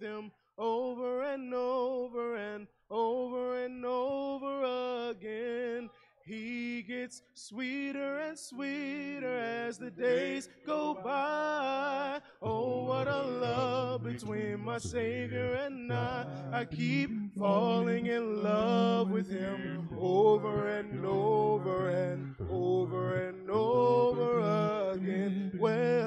him over and over and over and over again. He gets sweeter and sweeter as the days go by. Oh, what a love between my Savior and I. I keep falling in love with Him over and over and over and over again. Well,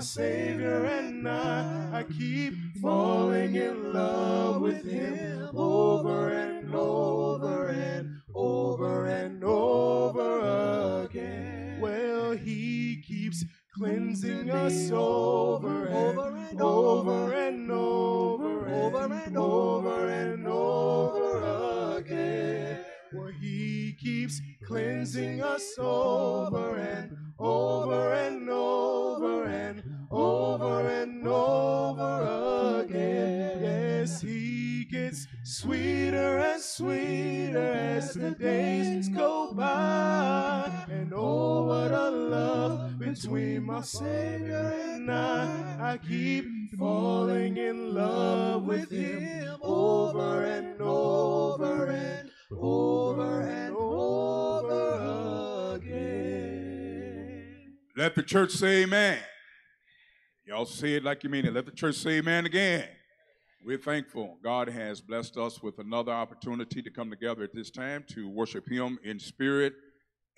Savior my Savior and I. I keep falling in love with him over and over and over and over again. Let the church say amen. Y'all say it like you mean it. Let the church say amen again. We're thankful. God has blessed us with another opportunity to come together at this time to worship Him in spirit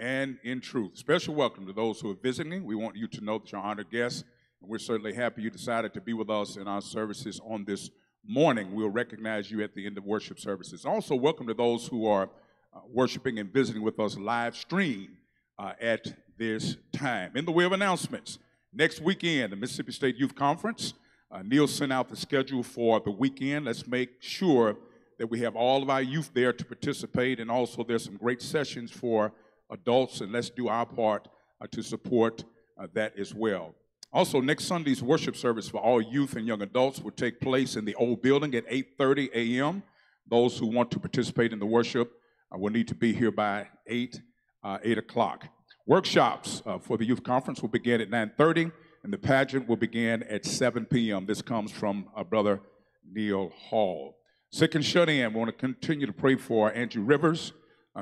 and in truth. Special welcome to those who are visiting. We want you to know that you're honored guests, and we're certainly happy you decided to be with us in our services on this morning. We'll recognize you at the end of worship services. Also, welcome to those who are uh, worshiping and visiting with us live stream uh, at this time. In the way of announcements, next weekend, the Mississippi State Youth Conference. Uh, Neil sent out the schedule for the weekend. Let's make sure that we have all of our youth there to participate, and also there's some great sessions for adults, and let's do our part uh, to support uh, that as well. Also, next Sunday's worship service for all youth and young adults will take place in the old building at 8:30 a.m. Those who want to participate in the worship uh, will need to be here by 8 uh, 8 o'clock. Workshops for the youth conference will begin at 9:30 and the pageant will begin at 7 p.m. This comes from our brother Neil Hall. Sick and shut in, we want to continue to pray for Andrew Rivers,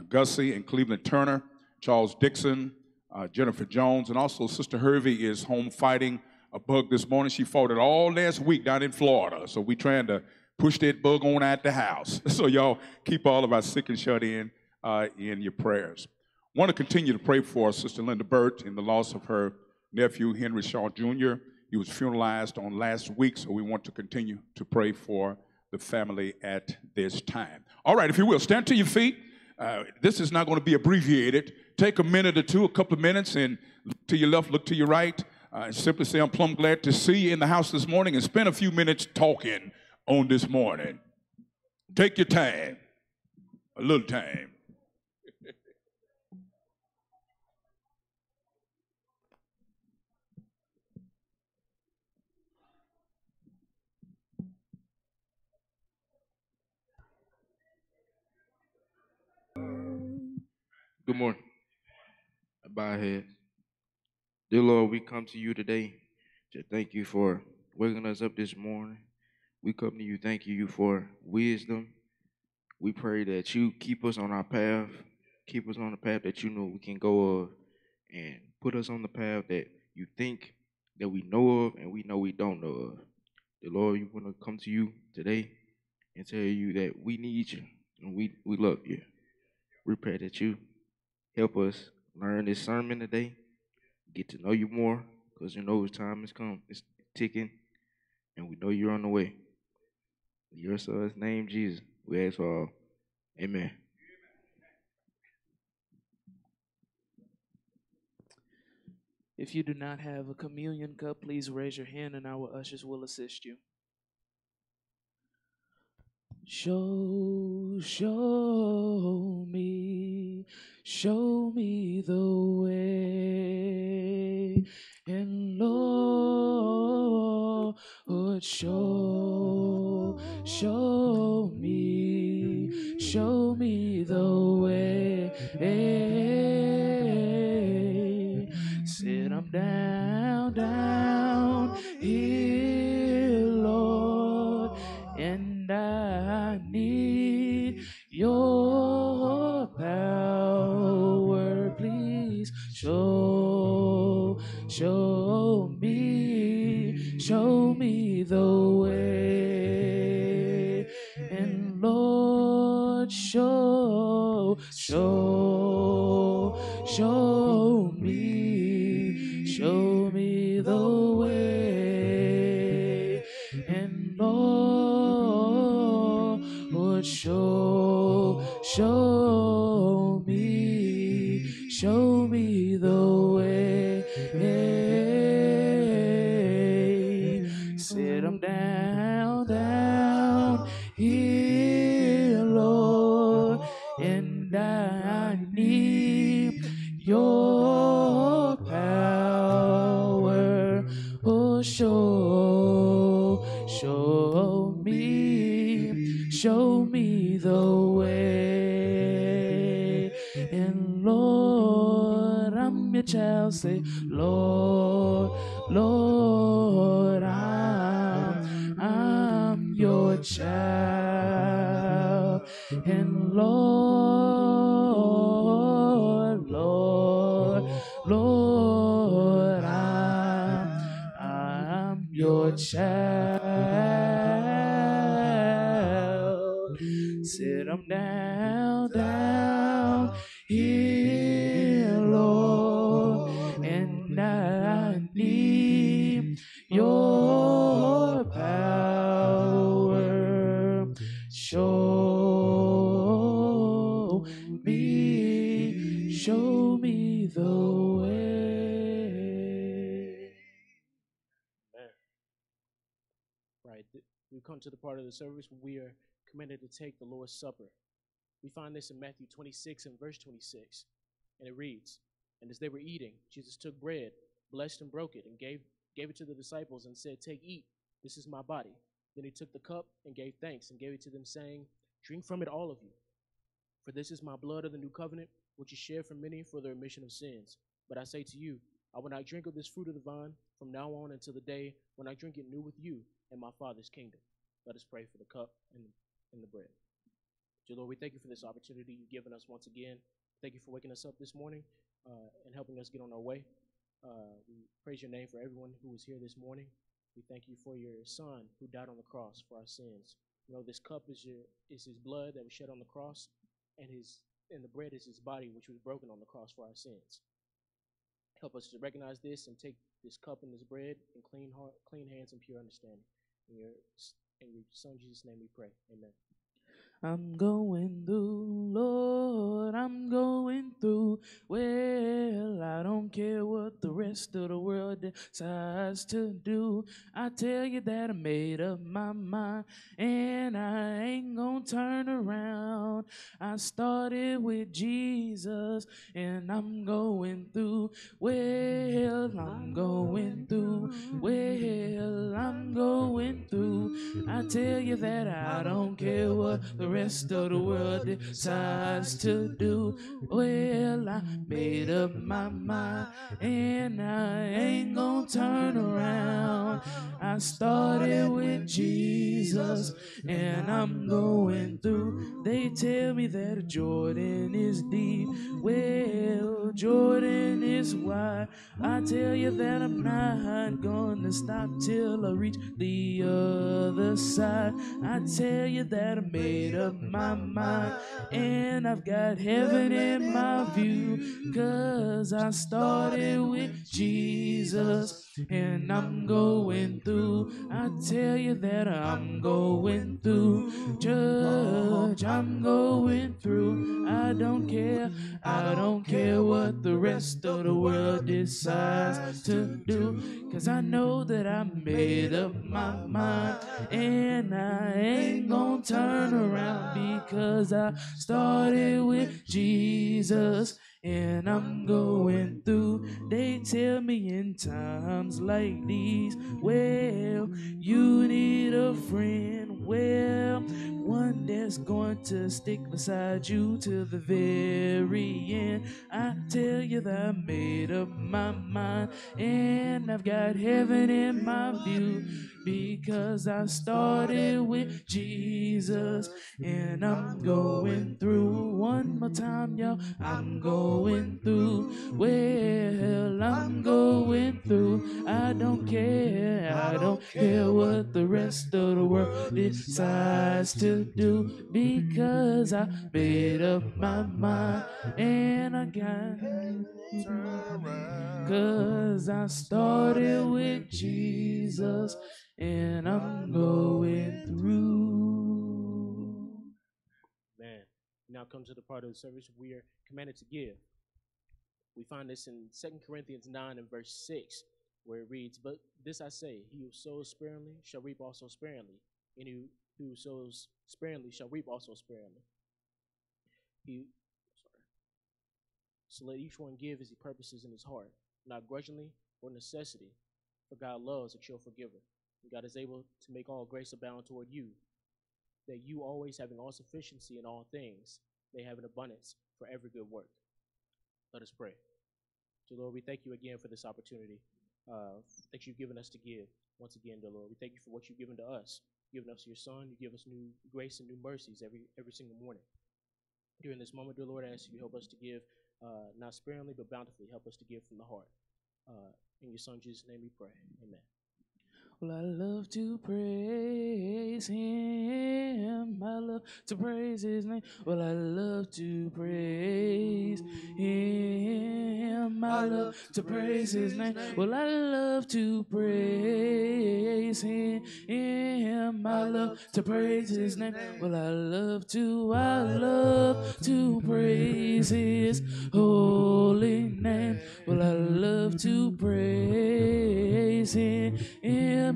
Gussie, and Cleveland Turner, Charles Dixon, uh, Jennifer Jones, and also Sister Hervey is home fighting a bug this morning. She fought it all last week down in Florida, so we're trying to push that bug on out the house. So y'all keep all of our sick and shut in uh, in your prayers. Want to continue to pray for Sister Linda Burt in the loss of her nephew, Henry Shaw Jr. He was funeralized on last week, so we want to continue to pray for the family at this time. All right, if you will, stand to your feet. Uh, this is not going to be abbreviated. Take a minute or two, a couple of minutes, and look to your left, look to your right, uh, simply say, I'm plumb glad to see you in the house this morning, and spend a few minutes talking on this morning. Take your time, a little time. Good morning. Bow heads. Dear Lord, we come to you today to thank you for waking us up this morning. We come to you thanking you for wisdom, We pray that you keep us on our path, keep us on the path that you know we can go of, and put us on the path that you think that we know of and we know we don't know of. The Lord, we want to come to you today and tell you that we need you and we, we love you. We pray that you help us learn this sermon today, get to know you more, because you know his time has come. It's ticking, and we know you're on the way. In your son's name, Jesus, we ask for all. Amen. If you do not have a communion cup, please raise your hand and our ushers will assist you. Show, show me, show me the way. And Lord, show, show me, show me the way. Sit I'm down, down here, your power. Please show, show me, show me the way. And Lord, show, show, show me the way. And Lord, I'm your child. Say, Lord, Lord, I'm, I'm your child. And Lord, Lord, Lord, I'm, I'm your child. 'Em down, here, Lord, and I need your power. Show me, show me the way. Right. We've come to the part of the service where we are commanded to take the Lord's Supper. We find this in Matthew 26 and verse 26. And it reads, And as they were eating, Jesus took bread, blessed and broke it, and gave, gave it to the disciples and said, Take, eat, this is my body. Then he took the cup and gave thanks and gave it to them, saying, Drink from it, all of you. For this is my blood of the new covenant, which is shed for many for the remission of sins. But I say to you, I will not drink of this fruit of the vine from now on until the day when I drink it new with you in my Father's kingdom. Let us pray for the cup and, and the bread. Dear Lord, we thank you for this opportunity you've given us once again. Thank you for waking us up this morning uh, and helping us get on our way. Uh, we praise your name for everyone who was here this morning. We thank you for your Son who died on the cross for our sins. You know, this cup is your is His blood that was shed on the cross, and His and the bread is His body which was broken on the cross for our sins. Help us to recognize this and take this cup and this bread in clean heart, clean hands, and pure understanding. In your in your Son Jesus' name we pray. Amen. I'm going through, Lord, I'm going through. Well, I don't care what the rest of the world decides to do. I tell you that I made up my mind, and I ain't gonna turn around. I started with Jesus and I'm going through. Well, I'm going through. Well, I'm going through. I tell you that I don't care what the rest of the world decides to do. Well, I made up my mind and I ain't gonna turn around. I started with Jesus and I'm going through. They tell me that Jordan is deep. Well, Jordan is wide. I tell you that I'm not gonna stop till I reach the other side. I tell you that I made up mm, my mm, mm. mind and I've got heaven in my view. Cause I started with Jesus and I'm going through. I tell you that I'm going through. Judge, I'm going through. I don't care. I don't care what the rest of the world decides to do. Cause I know that I made up my mind. And I ain't gonna turn around because I started with Jesus and I'm going through. They tell me in times like these, well, you need a friend. Well, one that's going to stick beside you till the very end. I tell you that I made up my mind, and I've got heaven in my view because I started with Jesus and I'm going through one more time, y'all. I'm going through. Well, I'm going through. I don't care. I don't care what the rest of the world decides to do because I made up my mind and I got. Cause I started with Jesus and I'm going through. Man, now come to the part of the service we are commanded to give. We find this in 2 Corinthians 9 and verse 6, where it reads, But this I say, he who sows sparingly shall reap also sparingly, and he who sows sparingly shall reap also sparingly. He, sorry. So let each one give as he purposes in his heart, not grudgingly or necessity, for God loves a cheerful giver. God is able to make all grace abound toward you, that you always having all sufficiency in all things may have an abundance for every good work. Let us pray. So, Lord, we thank you again for this opportunity uh, that you've given us to give. Once again, dear Lord, we thank you for what you've given to us. You've given us your Son. You give us new grace and new mercies every every single morning. During this moment, dear Lord, I ask you to help us to give uh, not sparingly but bountifully. Help us to give from the heart. Uh, in your Son Jesus' name we pray. Amen. Well, I love to praise him. I love to praise his name. Well, I love to praise him. I love to praise his name. Well, I love to praise him. I love to praise his name. Well, I love to, I love to praise his holy name. Well, I love to praise him.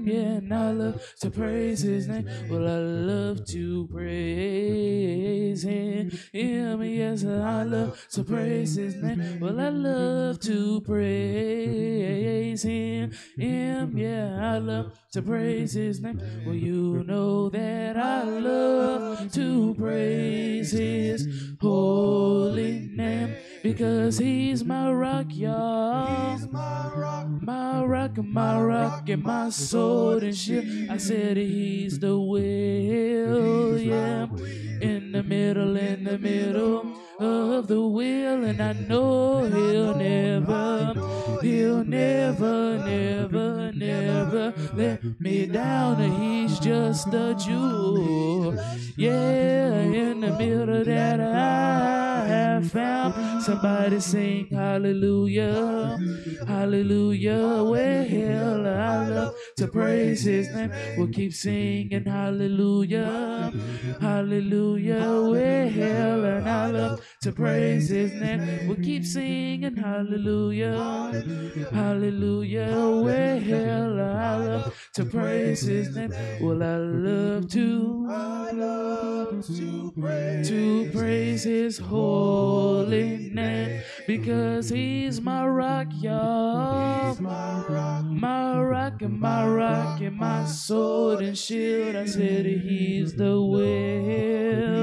Yeah, and I love to praise his name. Well, I love to praise him. Yeah, Yes, I love to praise his name. Well, I love to praise him. Yeah, I love to praise his name. Well, you know that I love to praise his holy name because he's my rock, y'all. My rock, my rock, and my sword and shield. I said he's the will, yeah. In the middle, in the middle of the wheel, and I know he'll never, he'll never, never, never let me down. And he's just a jewel, yeah. In the middle that I have found, somebody sing hallelujah, hallelujah. Well, I love to praise His name. We'll keep singing hallelujah, hallelujah. Well, and I love to praise his name. We'll keep singing hallelujah. Hallelujah. Well, I love to praise his name. Well, I love to, I love to praise, to praise his holy name because he's my rock, y'all. rock. My rock and my rock and my sword and shield. I said he's the will.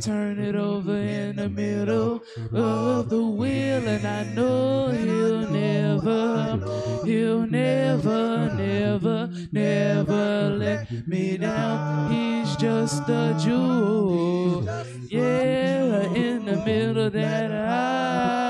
Turn it over in the middle of the wheel, and I know he'll never, he'll never, never, never let me down. He's just a jewel, yeah, in the middle that I.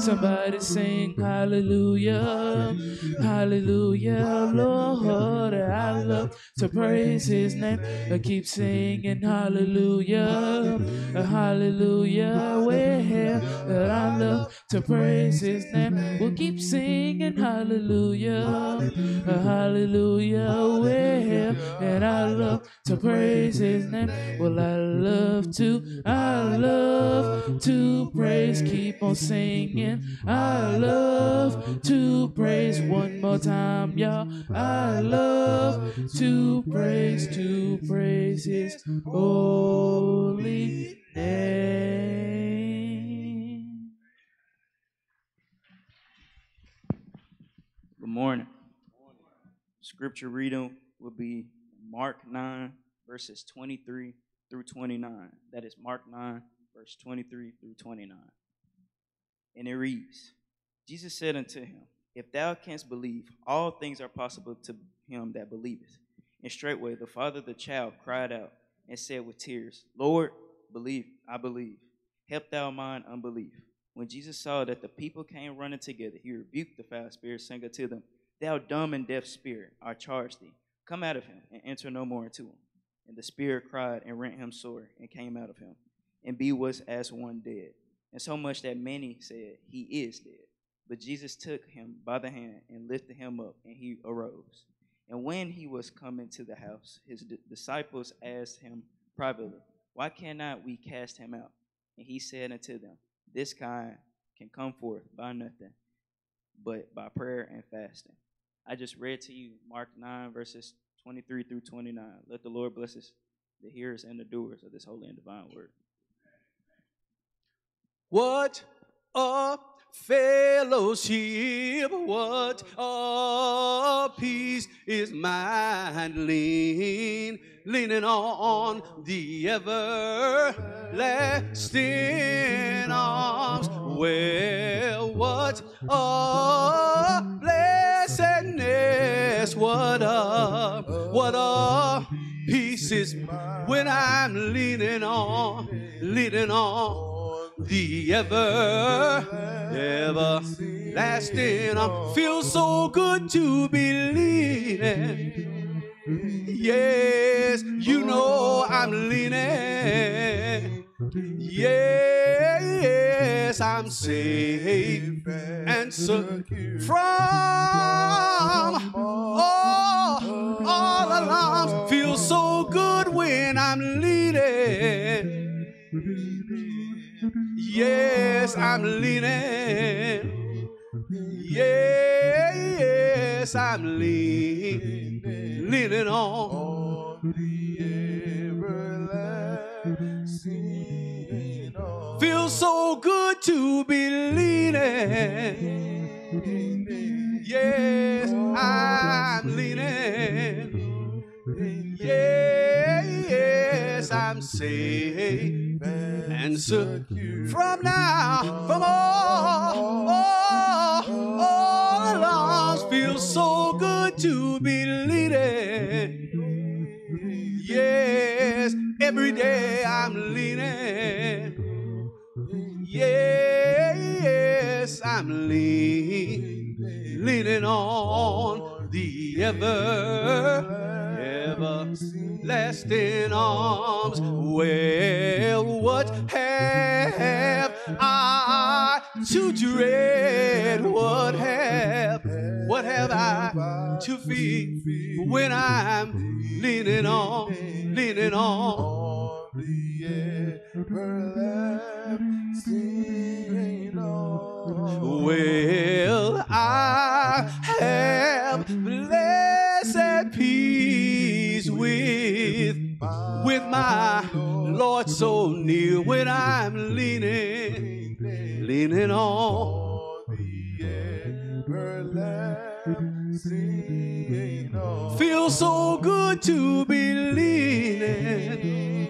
Somebody sing hallelujah, hallelujah, Lord. I love to praise his name. I keep singing hallelujah, hallelujah. Well, I love to praise his name. We'll keep singing hallelujah, hallelujah. Well, and I love to praise his name. Well, I love to, I love to praise. Keep on singing. I love to praise one more time, y'all. I love to praise, to praise his holy name. Good morning. Scripture reading will be Mark 9, verses 23 through 29. That is Mark 9, verse 23 through 29. And it reads Jesus said unto him, If thou canst believe, all things are possible to him that believeth. And straightway the father of the child cried out and said with tears, Lord, believe, I believe. Help thou mine unbelief. When Jesus saw that the people came running together, he rebuked the foul spirit, saying unto them, Thou dumb and deaf spirit, I charge thee, come out of him, and enter no more into him. And the spirit cried and rent him sore, and came out of him. And be was as one dead. And so much that many said, He is dead. But Jesus took him by the hand and lifted him up, and he arose. And when he was come into the house, his di- disciples asked him privately, Why cannot we cast him out? And he said unto them, This kind can come forth by nothing, but by prayer and fasting. I just read to you Mark 9, verses 23 through 29. Let the Lord bless us, the hearers and the doers of this holy and divine word. What a fellowship, what a peace is mine, lean, leaning on the everlasting arms. Well, what a blessedness, what a, what a peace is when I'm leaning on, leaning on the ever, everlasting. I feel so good to be leaning. Yes, you know I'm leaning. Yes, I'm safe and secure from all, all alarms. Feel so good when I'm leaning. Yes, I'm leaning. Yes, I'm leaning, leaning on Feels so good to be leaning. Yes, I'm leaning. Yes, I'm safe secure from now, from all, all, all alarms. Feels so good to be leaning. Yes, every day I'm leaning. Yes, I'm leaning, leaning on the ever, everlasting arms. Well, what have I to dread? What have, what have I to fear when I'm leaning on, leaning on? the everlasting. Well, I have blessed my Lord so near when I'm leaning, leaning on. the everlasting. Feels so good to be leaning.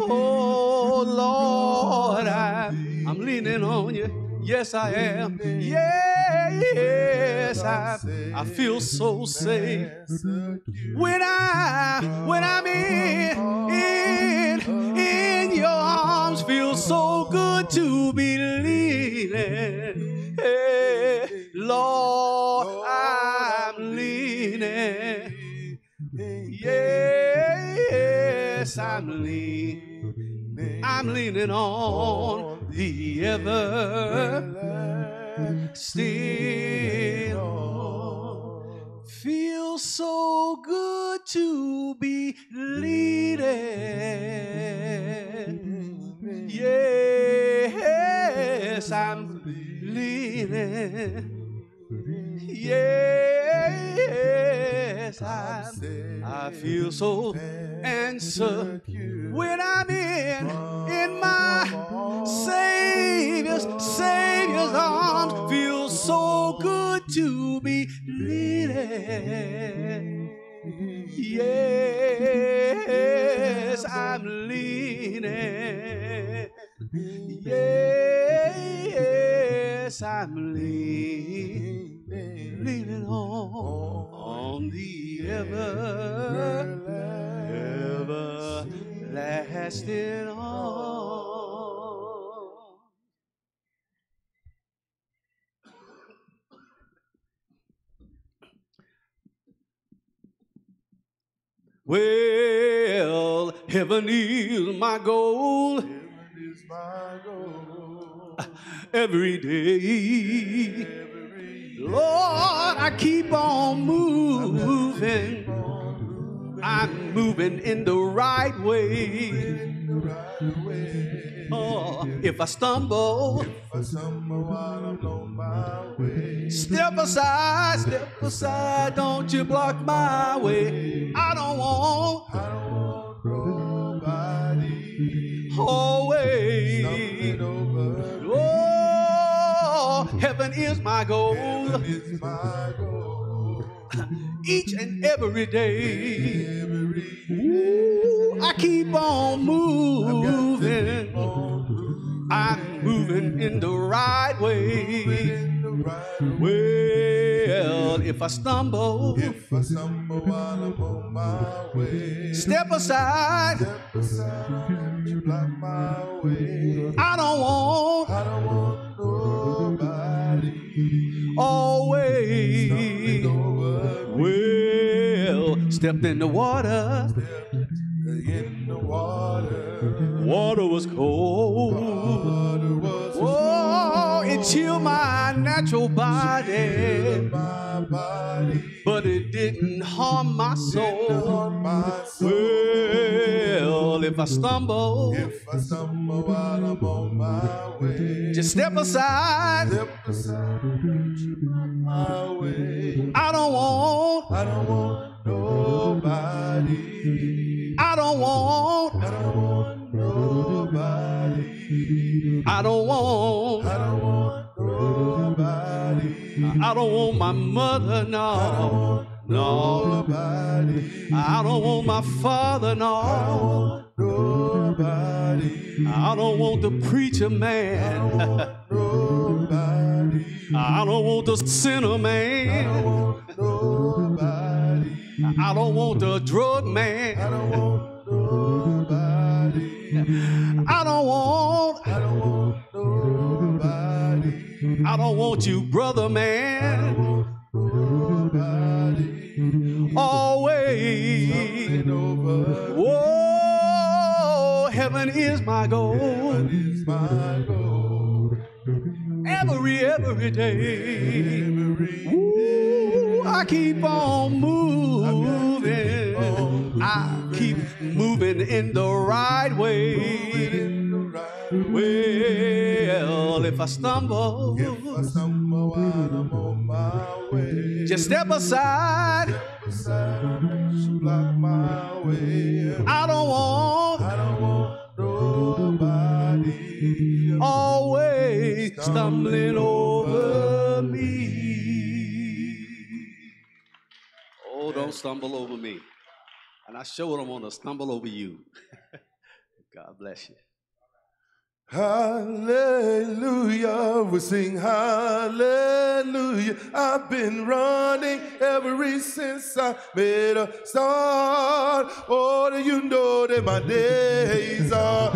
Oh Lord, I, I'm leaning on you. Yes, I am. Yeah, yes, I, I feel so safe when I when I'm in in in your arms. Feels so good to be leaning. Hey, Lord, I'm leaning. Yes, I'm leaning. I'm leaning on the everlasting arm. Feels so good to be leading. Yes, I'm leaning. Yes, I'm, I feel so and so when I'm in in my Savior's Savior's arms. Feels so good to be leaning. Yes, I'm leaning. Yes, I'm leaning, leaning on, on the ever, everlasting arm. Well, heaven is my goal Heaven is my goal. every day. Lord, I keep on moving. I'm moving in the right way. Oh, if I stumble, For summer while I'm on my way. step aside, step aside, don't you block my way. I don't want I don't want nobody always. Oh, heaven is my goal. Heaven is my goal. Each and every day. Ooh, I keep on moving. I'm moving in the right way. in the right Well, if I stumble, If I stumble while I'm on my way, step aside. step aside, you block my way. I don't want I don't want nobody always. Well, stepped in the water. In the water. Water was cold. Water was Oh, it chilled my natural body, my body but it didn't harm my soul. on my soul. Well, if I stumble, If I stumble while I'm on my way, just step aside. step aside, my way. I don't want, I don't want nobody. I don't want, I don't want nobody. I don't want, I don't want nobody. I don't want my mother, no. Nobody. I don't want my father, no. Nobody. I don't want the preacher man. Nobody. I don't want the sinner man. Nobody. I don't want the drug I man. don't want nobody. I don't want, I don't want nobody. I don't want you, brother man. Nobody. Always. Whoa, heaven is my goal. is my goal. Every, every day. Every Ooh, I keep on moving. I keep moving in the right way. Well, if I stumble, If I stumble I'm on my way, just step aside. beside you block my way. I don't want I don't want nobody always stumbling over me. Oh, don't stumble over me. And I sure don't want to stumble over you. God bless you. Hallelujah, we sing hallelujah. I've been running ever since I made a start. Oh, do you know that my days are?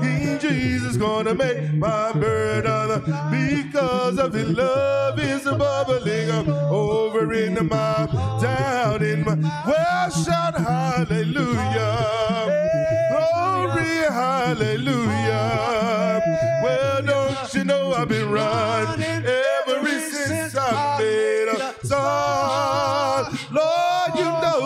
King Jesus gonna make my burden because of his love is bubbling over in my down in my well shout hallelujah. Glory, hallelujah. Well, don't you know I've been running ever since I made a start. Lord, you know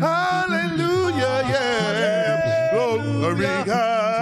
hallelujah, yeah. Glory, hallelujah,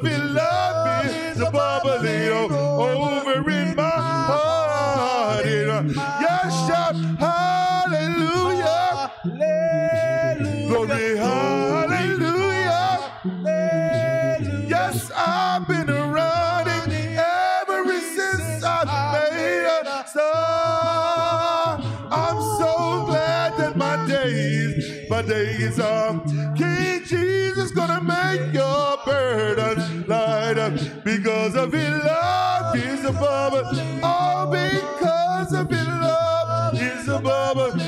His love is a bubbling over in my heart. Yes, shout hallelujah. Glory, hallelujah. Yes, I've been running ever since I made a start. I'm so glad that my days, my days are of love is above. All because of his love is above us.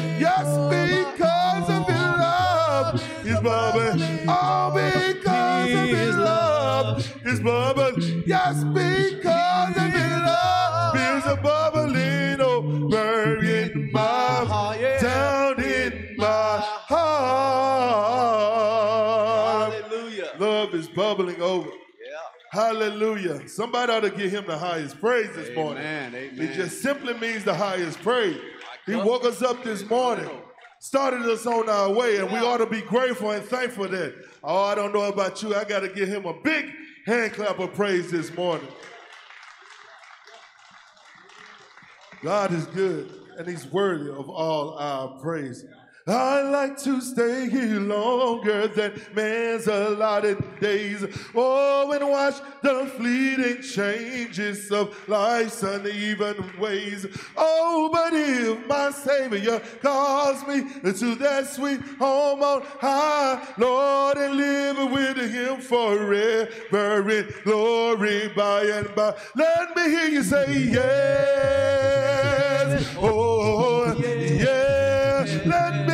Hallelujah. Somebody ought to give him the highest praise this morning. Amen. Amen. It just simply means the highest praise. He woke us up this morning, started us on our way, and we ought to be grateful and thankful that. Oh, I don't know about you. I got to give him a big hand clap of praise this morning. God is good, and he's worthy of all our praise. I like to stay here longer than man's allotted days. Oh, and watch the fleeting changes of life's uneven ways. Oh, but if my Savior calls me to that sweet home on high, Lord, and live with Him forever in glory by and by, let me hear you say yes. Oh, yeah. Let me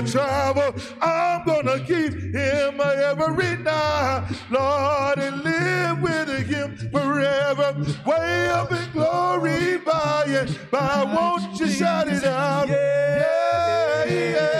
I travel. I'm gonna keep him every night, Lord, and live with him forever. Way up in glory by and by. Won't you shout it out? Yeah, yeah.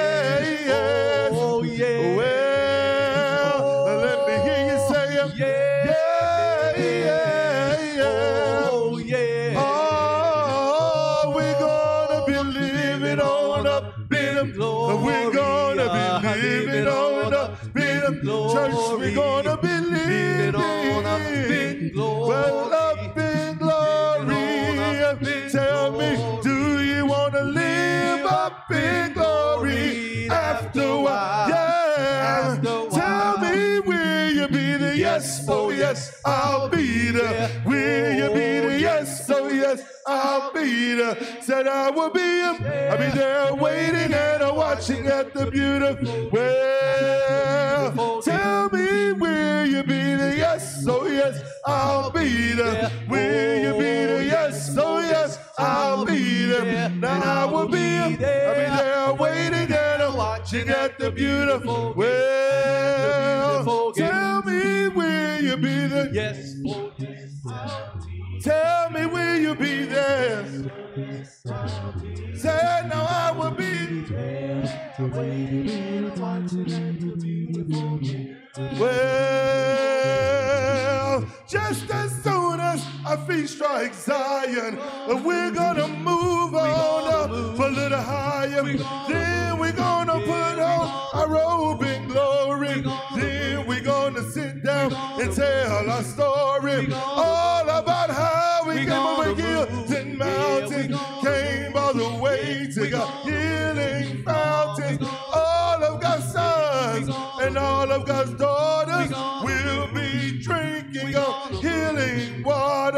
I'll be there. Will you be the yes? Oh, yes, I'll be there. Said I will be, I'll be there waiting and watching at the beautiful well. Tell me, will you be the yes? Oh, yes, I'll be there. Will you be the yes? Oh, yes, I'll be there. Now I will be, I'll be there waiting and watching at the beautiful well. Tell me, will you be the Yes. Tell me, will you be there? Say, now I will be. there. Well, just as soon as our feet strike Zion, we're gonna move on up a little higher. Then we're gonna put on our robe in glory. Then we're gonna sit down and tell our story. All about how we came over hills and mountains, came all the way to God. healing fountains. All of God's sons and all of God's daughters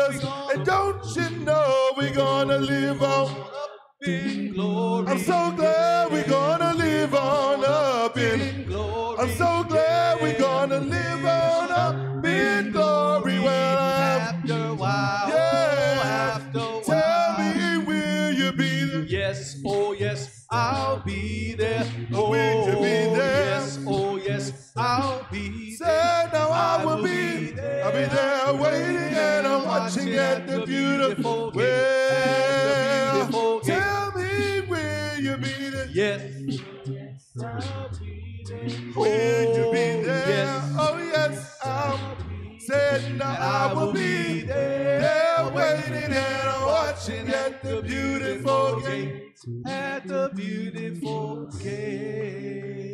waters. And don't you know we're gonna live on? Up in glory. I'm so glad we're gonna live on up in. glory. I'm so glad we're gonna live on up in glory. Well, after a while. Yeah. After a while. Tell me, will you be the Yes, oh yes, I'll be there. Oh, Oh, will you be there? oh yes, I'll be there. Say now I will be, there. I'll be there waiting and I'm watching at the beautiful well. beautiful gate. Tell me, will you be there? Yes, Will you be Oh, there? yes. Oh yes, I'll. Said now I will be there. there waiting and I'm watching at the beautiful gate. at the beautiful gate.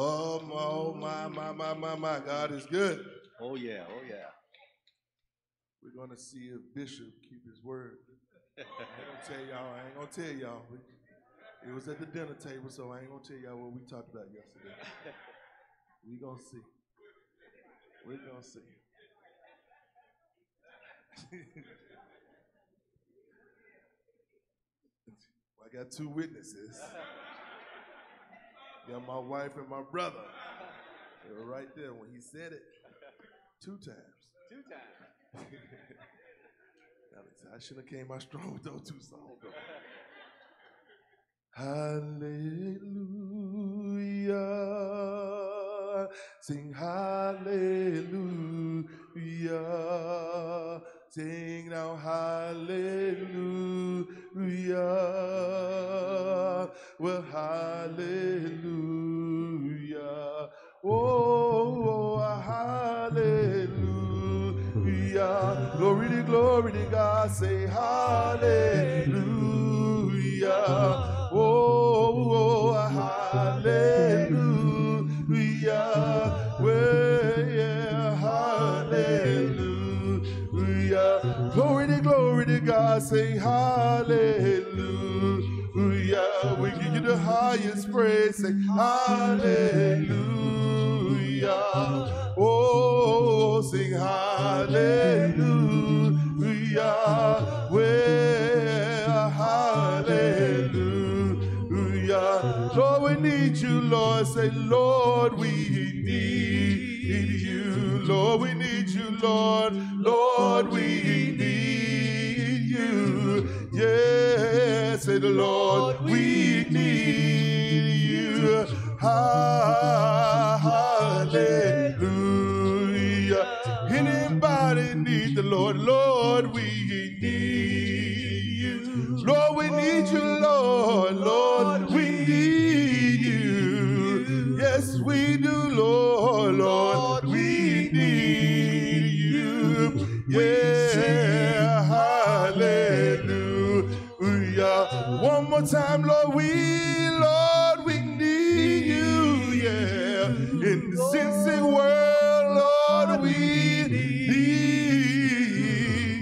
Oh my, oh my, my, my, my, my, God is good. Oh yeah, oh yeah. We're gonna see if Bishop keep his word. I ain't gonna tell y'all. I ain't gonna tell y'all. It was at the dinner table, so I ain't gonna tell y'all what we talked about yesterday. We gonna see. We're gonna see. I got two witnesses. Got my wife and my brother. They were right there when he said it. Two times. Two times. I should have came out strong with those two songs. Hallelujah. Sing hallelujah. Sing now hallelujah. Well, hallelujah. Oh, Oh, ah, hallelujah. Glory to glory to God. Say hallelujah. Oh, oh ah, hallelujah. God. Say hallelujah. We give you the highest praise. Say hallelujah. Oh, sing hallelujah. Well, hallelujah. Lord, we need you, Lord. Say, Lord, we need you. Lord, we need you, Lord. Lord, we you. Yes, say the Lord, we need you. Hallelujah. Anybody need the Lord? Lord, we need you. Lord, we need you, Lord. Lord, we need you. Yes, we do, One more time, Lord, we, Lord, we need you. Yeah, in the sincere world, Lord, we need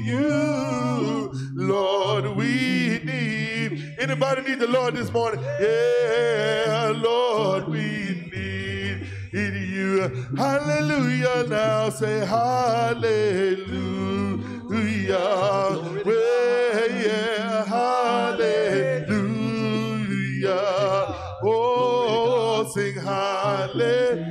you. Lord, we need. Anybody need the Lord this morning? Yeah, Lord, we need you. Hallelujah. Now say hallelujah. Well, yeah, hallelujah. Oh, sing hallelujah.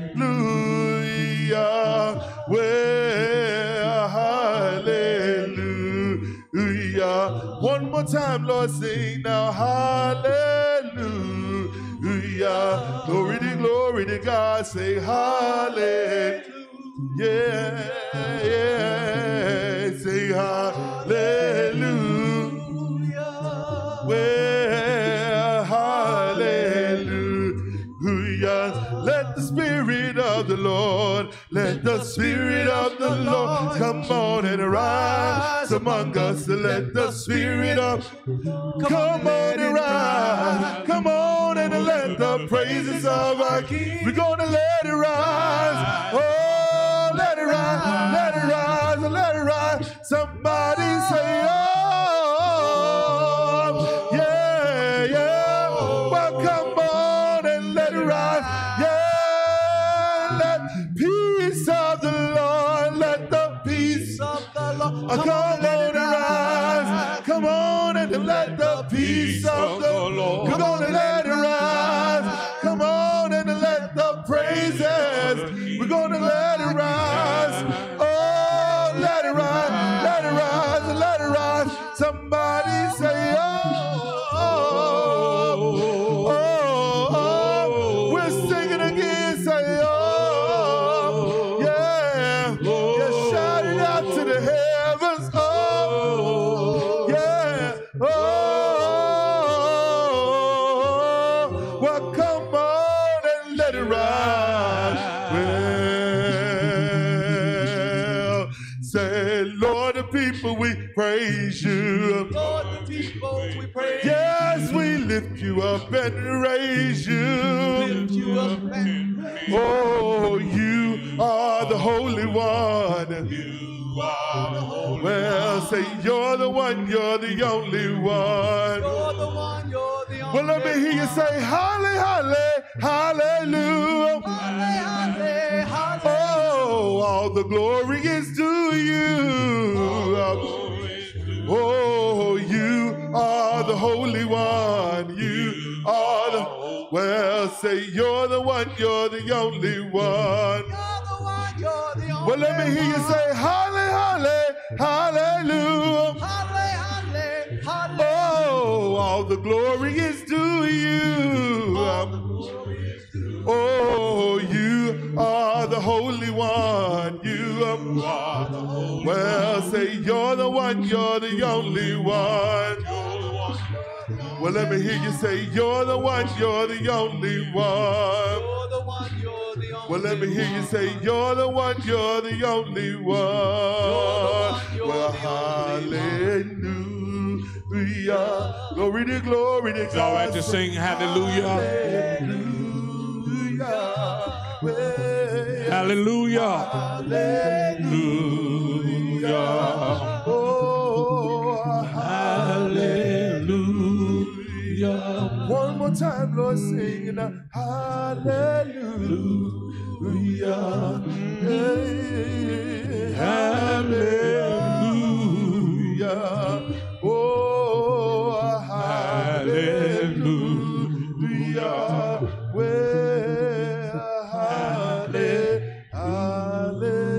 Hallelujah. One more time, Lord, sing now hallelujah. Glory to glory to God, say hallelujah. Yeah, yeah, say hallelujah. Lord, let the Spirit of the Lord come on and arise among us. Let the Spirit of Come on and rise. Come on and let the praises of our King. We're gonna let it rise. Oh, let it rise. Let it rise. Let it rise. Somebody peace of the Lord. Come on and let you up and raise you. Lift you up and Oh, you are the Holy One. You are the Holy Well, say you're the one, you're the only one. You're the one, you're the only Well, let me hear you say, Holly, Holly, Hallelujah. Oh, all the glory is to you. Oh, you are the Holy One. You are the. Well, say you're the one, you're the only one. Well, let me hear you say, Holly, Holly, Hallelujah. Oh, all the glory is to you. Oh, you are the Holy One. You are the Holy Well, say you're the one, you're the only one. Well, let me hear you say, You're the one, you're the only one. Well, let me hear you say, You're the one, you're the only one. Well, hallelujah. Glory to glory to God. All right, to sing hallelujah. Hallelujah. Hallelujah. Hallelujah. Oh, Hallelujah. More time, Lord, singing hallelujah. Hey, hallelujah. Oh, hallelujah. Well, halle- hallelujah.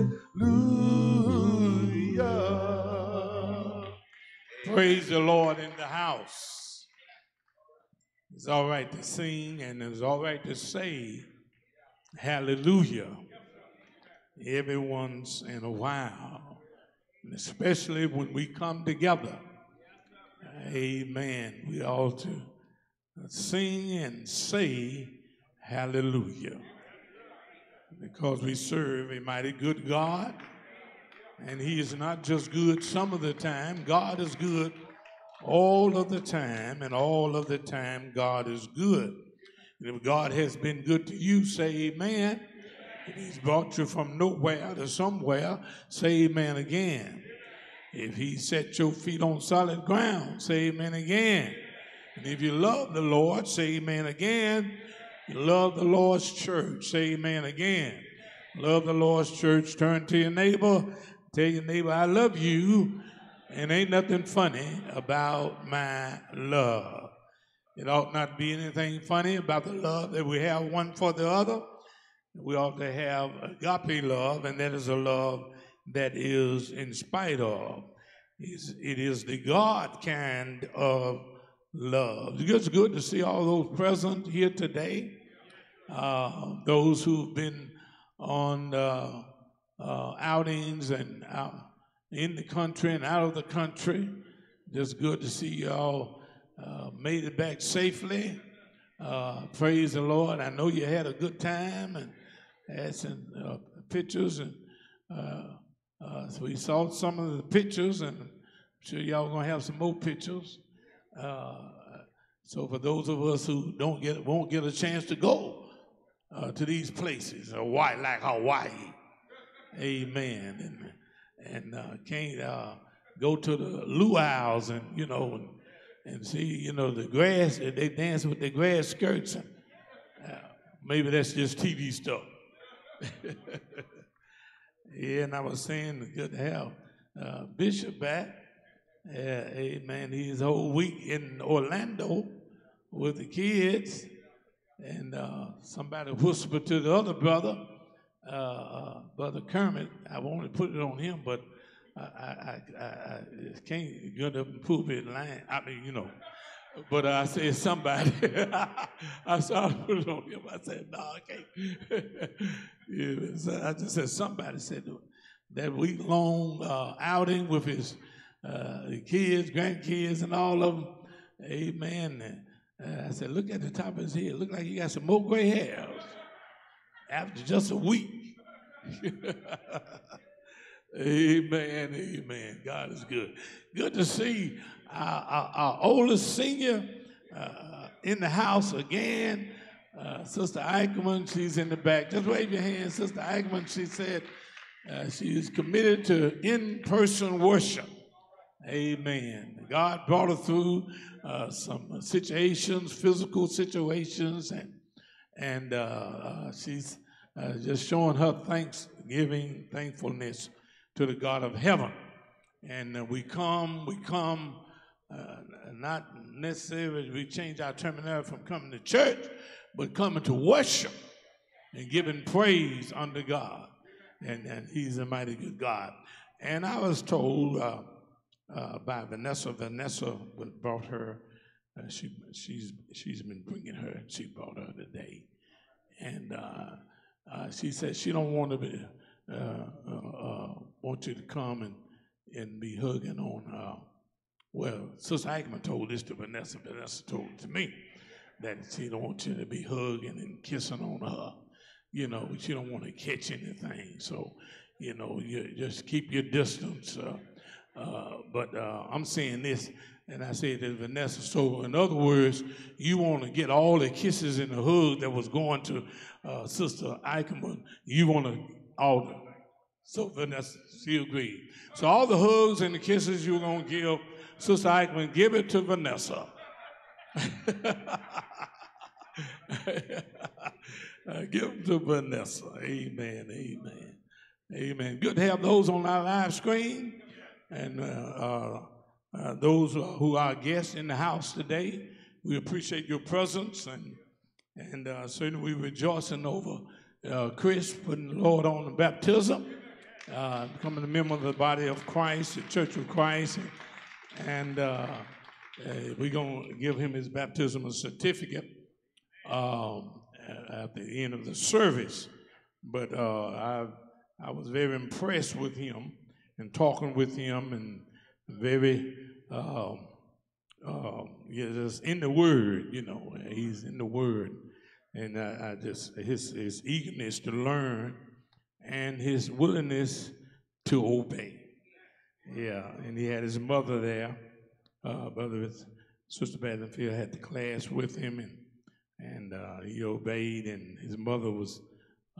Praise the Lord in the house. It's all right to sing and it's all right to say hallelujah every once in a while, and especially when we come together. Amen. We ought to sing and say hallelujah because we serve a mighty good God. And he is not just good some of the time, God is good all of the time, and all of the time, God is good. And if God has been good to you, say amen. If he's brought you from nowhere to somewhere, say amen again. If he set your feet on solid ground, say amen again. And if you love the Lord, say amen again. You love the Lord's church, say amen again. Love the Lord's church, turn to your neighbor, tell your neighbor, I love you, and ain't nothing funny about my love. It ought not be anything funny about the love that we have one for the other. We ought to have agape love, and that is a love that is in spite of. It is the God kind of love. It's good to see all those present here today. Uh, those who've been on uh, uh, outings and out in the country and out of the country. Just good to see y'all uh, made it back safely. Uh, praise the Lord. I know you had a good time and had some uh, pictures, and uh, uh, so we saw some of the pictures, and I'm sure y'all gonna have some more pictures. Uh, so for those of us who don't get won't get a chance to go to these places, Hawaii, like Hawaii, Amen, and uh, can't uh, go to the luau's and you know and, and see you know the grass they dance with their grass skirts and uh, maybe that's just TV stuff. yeah, and I was saying good have uh, Bishop back. Uh, amen. He's whole week in Orlando with the kids, and uh, somebody whispered to the other brother, uh, uh, brother Kermit. I wanted to put it on him, but I, I, I, I can't get up and pulpit line. I mean, you know. But I said somebody. I saw put it on him. I said, no, I can't. yeah, so I just said somebody said that week long uh, outing with his uh, kids, grandkids, and all of them. Amen. Uh, I said, look at the top of his head. Look like he got some more gray hairs after just a week. Amen. Amen. God is good. Good to see our, our, our oldest senior uh, in the house again. Uh, Sister Eichmann, she's in the back. Just wave your hand, Sister Eichmann. She said uh, she is committed to in person worship. Amen. God brought her through uh, some situations, physical situations, and and uh, uh, she's uh, just showing her thanksgiving, thankfulness to the God of heaven. And uh, we come, we come, uh, not necessarily we change our terminology from coming to church, but coming to worship and giving praise unto God. And, and He's a mighty good God. And I was told uh, uh, by Vanessa, Vanessa brought her. Uh, she she's she's been bringing her. She brought her today, and uh, she said she don't want to be uh, uh, uh, want you to come and and be hugging on. Uh, well, Sister Eichmann told this to Vanessa. Vanessa told it to me that she don't want you to be hugging and kissing on her. You know, she don't want to catch anything. So, you know, you just keep your distance. Uh, uh, but uh, I'm saying this, and I said to Vanessa. So, in other words, you want to get all the kisses and the hug that was going to uh, Sister Eichmann. You want to all the. So Vanessa, she agreed. So all the hugs and the kisses you're gonna give Sister Eichmann, give it to Vanessa. Uh, give them to Vanessa. Amen. Amen. Amen. Good to have those on our live screen and uh, uh, uh, those who are guests in the house today. We appreciate your presence and and certainly we're rejoicing over Chris putting the Lord on the baptism, becoming a member of the body of Christ, the Church of Christ, and, we're going to give him his baptismal certificate um, at the end of the service. But uh, I, I was very impressed with him and talking with him and very, uh, just in the Word, you know, he's in the Word. And I, I just, his, his eagerness to learn and his willingness to obey. Yeah, and he had his mother there. Uh, brother, Sister Badenfield had the class with him, and and uh, he obeyed. And his mother was,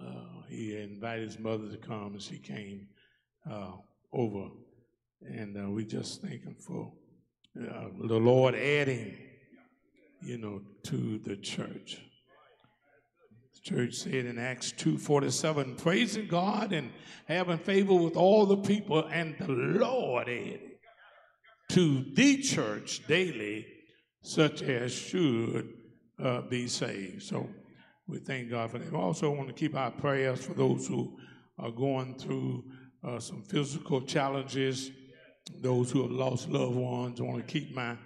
uh, he invited his mother to come, and she came uh, over. And uh, we just thank him for uh, the Lord adding, you know, to the church. The church said in Acts 2.47, praising God and having favor with all the people, and the Lord added to the church daily such as should uh, be saved. So we thank God for that. We also want to keep our prayers for those who are going through uh, some physical challenges, those who have lost loved ones. I want to keep my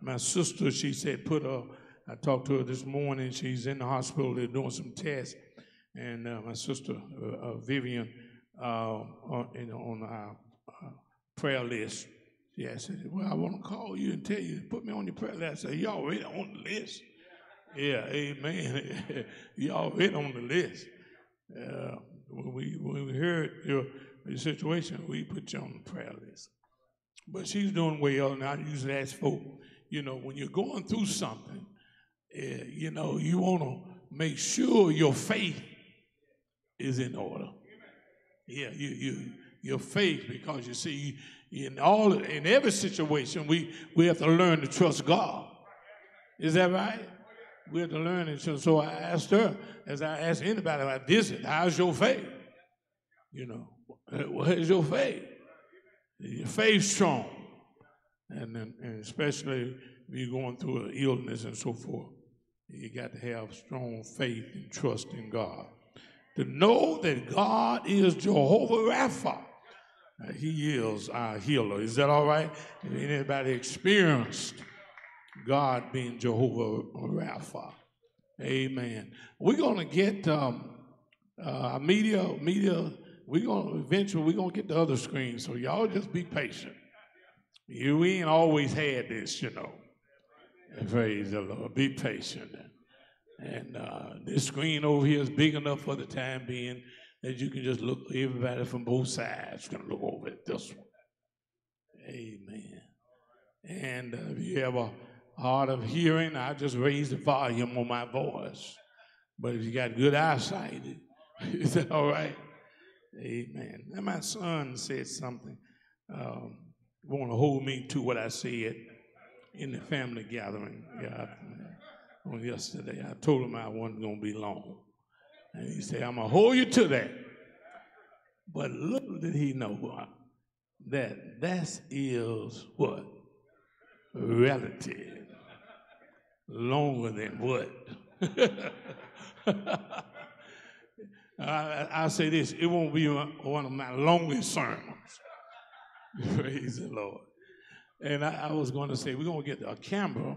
my sister. She said, put her. I talked to her this morning. She's in the hospital. They're doing some tests, and uh, my sister uh, uh, Vivian uh, on, our prayer list. Yeah, I said, well, I want to call you and tell you, put me on your prayer list. I said, you already on the list. Yeah, amen. you already on the list. Uh, when we when we heard your situation, we put you on the prayer list. But she's doing well, and I usually ask folk, you know, when you're going through something, uh, you know, you want to make sure your faith is in order. Yeah, you you your faith because you see in all in every situation we we have to learn to trust God. Is that right? we have to learn it. So, so I asked her, as I ask anybody about this, how's your faith? You know, what is your faith? Your faith strong. And, and especially if you're going through an illness and so forth, you got to have strong faith and trust in God. To know that God is Jehovah Rapha. he is our healer. Is that all right? Anybody experienced God being Jehovah Rapha. Amen. We're going to get um, uh, media, media, we're to eventually, we're to get the other screen. So y'all just be patient. You we ain't always had this, you know. Praise the Lord. Be patient. And uh, this screen over here is big enough for the time being that you can just look everybody from both sides can look over at this one. Amen. And uh, if you have a hard of hearing, I just raise the volume on my voice. But if you got good eyesight, is that all right? Amen. And my son said something. Um, want to hold me to what I said in the family gathering on yesterday. I told him I wasn't going to be long. And he said, I'm going to hold you to that. But little did he know what? That that is what? Relative longer than what? I, say this, it won't be one of my longest sermons. Praise the Lord. And I, I was going to say, we're going to get a camera.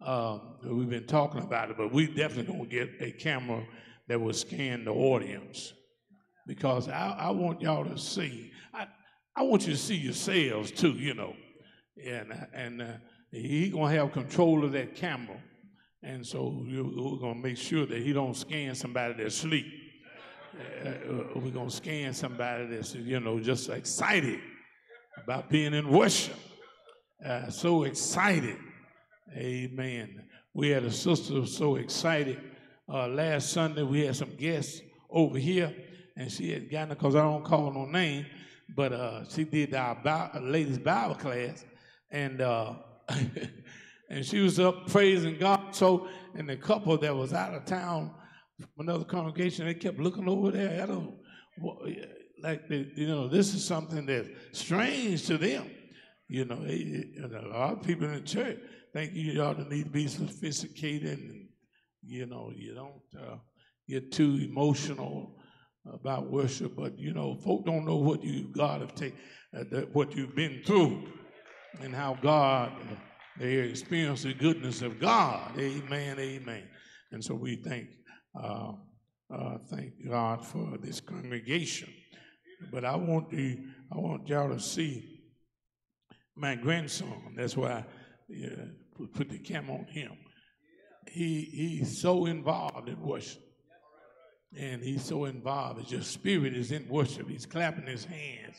Uh, we've been talking about it, but we definitely going to get a camera that will scan the audience because I, I want y'all to see. I, I want you to see yourselves too, you know. And, and uh, he gonna have control of that camera, and so we're gonna make sure that he don't scan somebody that's asleep. Uh, uh, we're gonna scan somebody that's you know just excited about being in worship. Uh, so excited, Amen. We had a sister so excited. Uh, last Sunday we had some guests over here, and she had gotten because I don't call no name, but uh, she did our Bible, ladies Bible class, and uh, and she was up praising God. So, and the couple that was out of town another congregation, they kept looking over there at them, like they, you know, this is something that's strange to them. You know, they, a lot of people in the church think you ought to need to be sophisticated, and you know, you don't uh, get too emotional about worship. But you know, folk don't know what you God have taken, uh, what you've been through, and how God. Uh, they experience the goodness of God. Amen, amen. And so we thank, uh, uh, thank God for this congregation. But I want to, I want y'all to see my grandson. That's why I put the camera on him. He he's so involved in worship. And he's so involved. His spirit is in worship. He's clapping his hands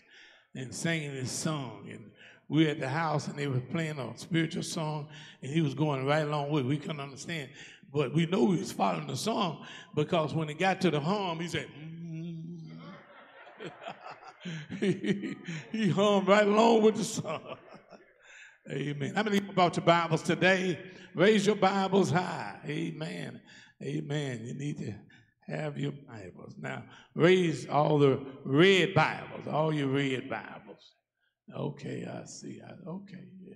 and singing his song and we were at the house and they were playing a spiritual song and he was going right along with it. We couldn't understand. But we know he was following the song because when he got to the hum, he said, mm. he, he hummed right along with the song. Amen. How many about your Bibles today? Raise your Bibles high. Amen. Amen. You need to have your Bibles. Now, raise all the red Bibles, all your red Bibles. Okay, I see. I, okay, yeah.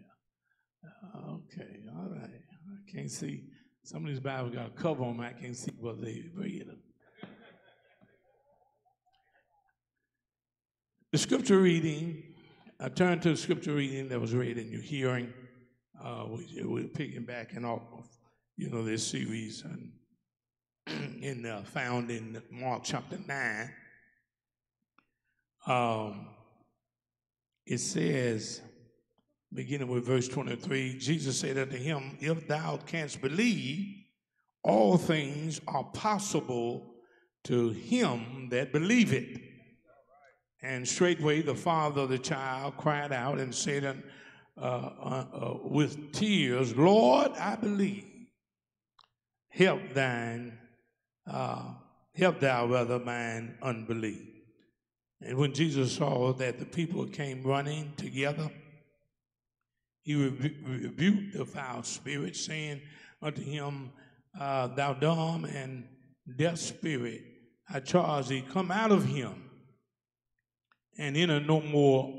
Okay, all right. I can't see. Some of these Bibles got a cover on them. I can't see what they read them. The scripture reading, I turned to the scripture reading that was read in your hearing. Uh, we, we're piggybacking off of, you know, this series and in uh, found in Mark chapter 9. Um, it says, beginning with verse 23, Jesus said unto him, If thou canst believe, all things are possible to him that believeth. And straightway the father of the child cried out and said uh, uh, uh, with tears, Lord, I believe. Help thine, uh, help thou rather mine unbelief. And when Jesus saw that the people came running together, he rebuked the foul spirit, saying unto him, uh, Thou dumb and deaf spirit, I charge thee, come out of him and enter no more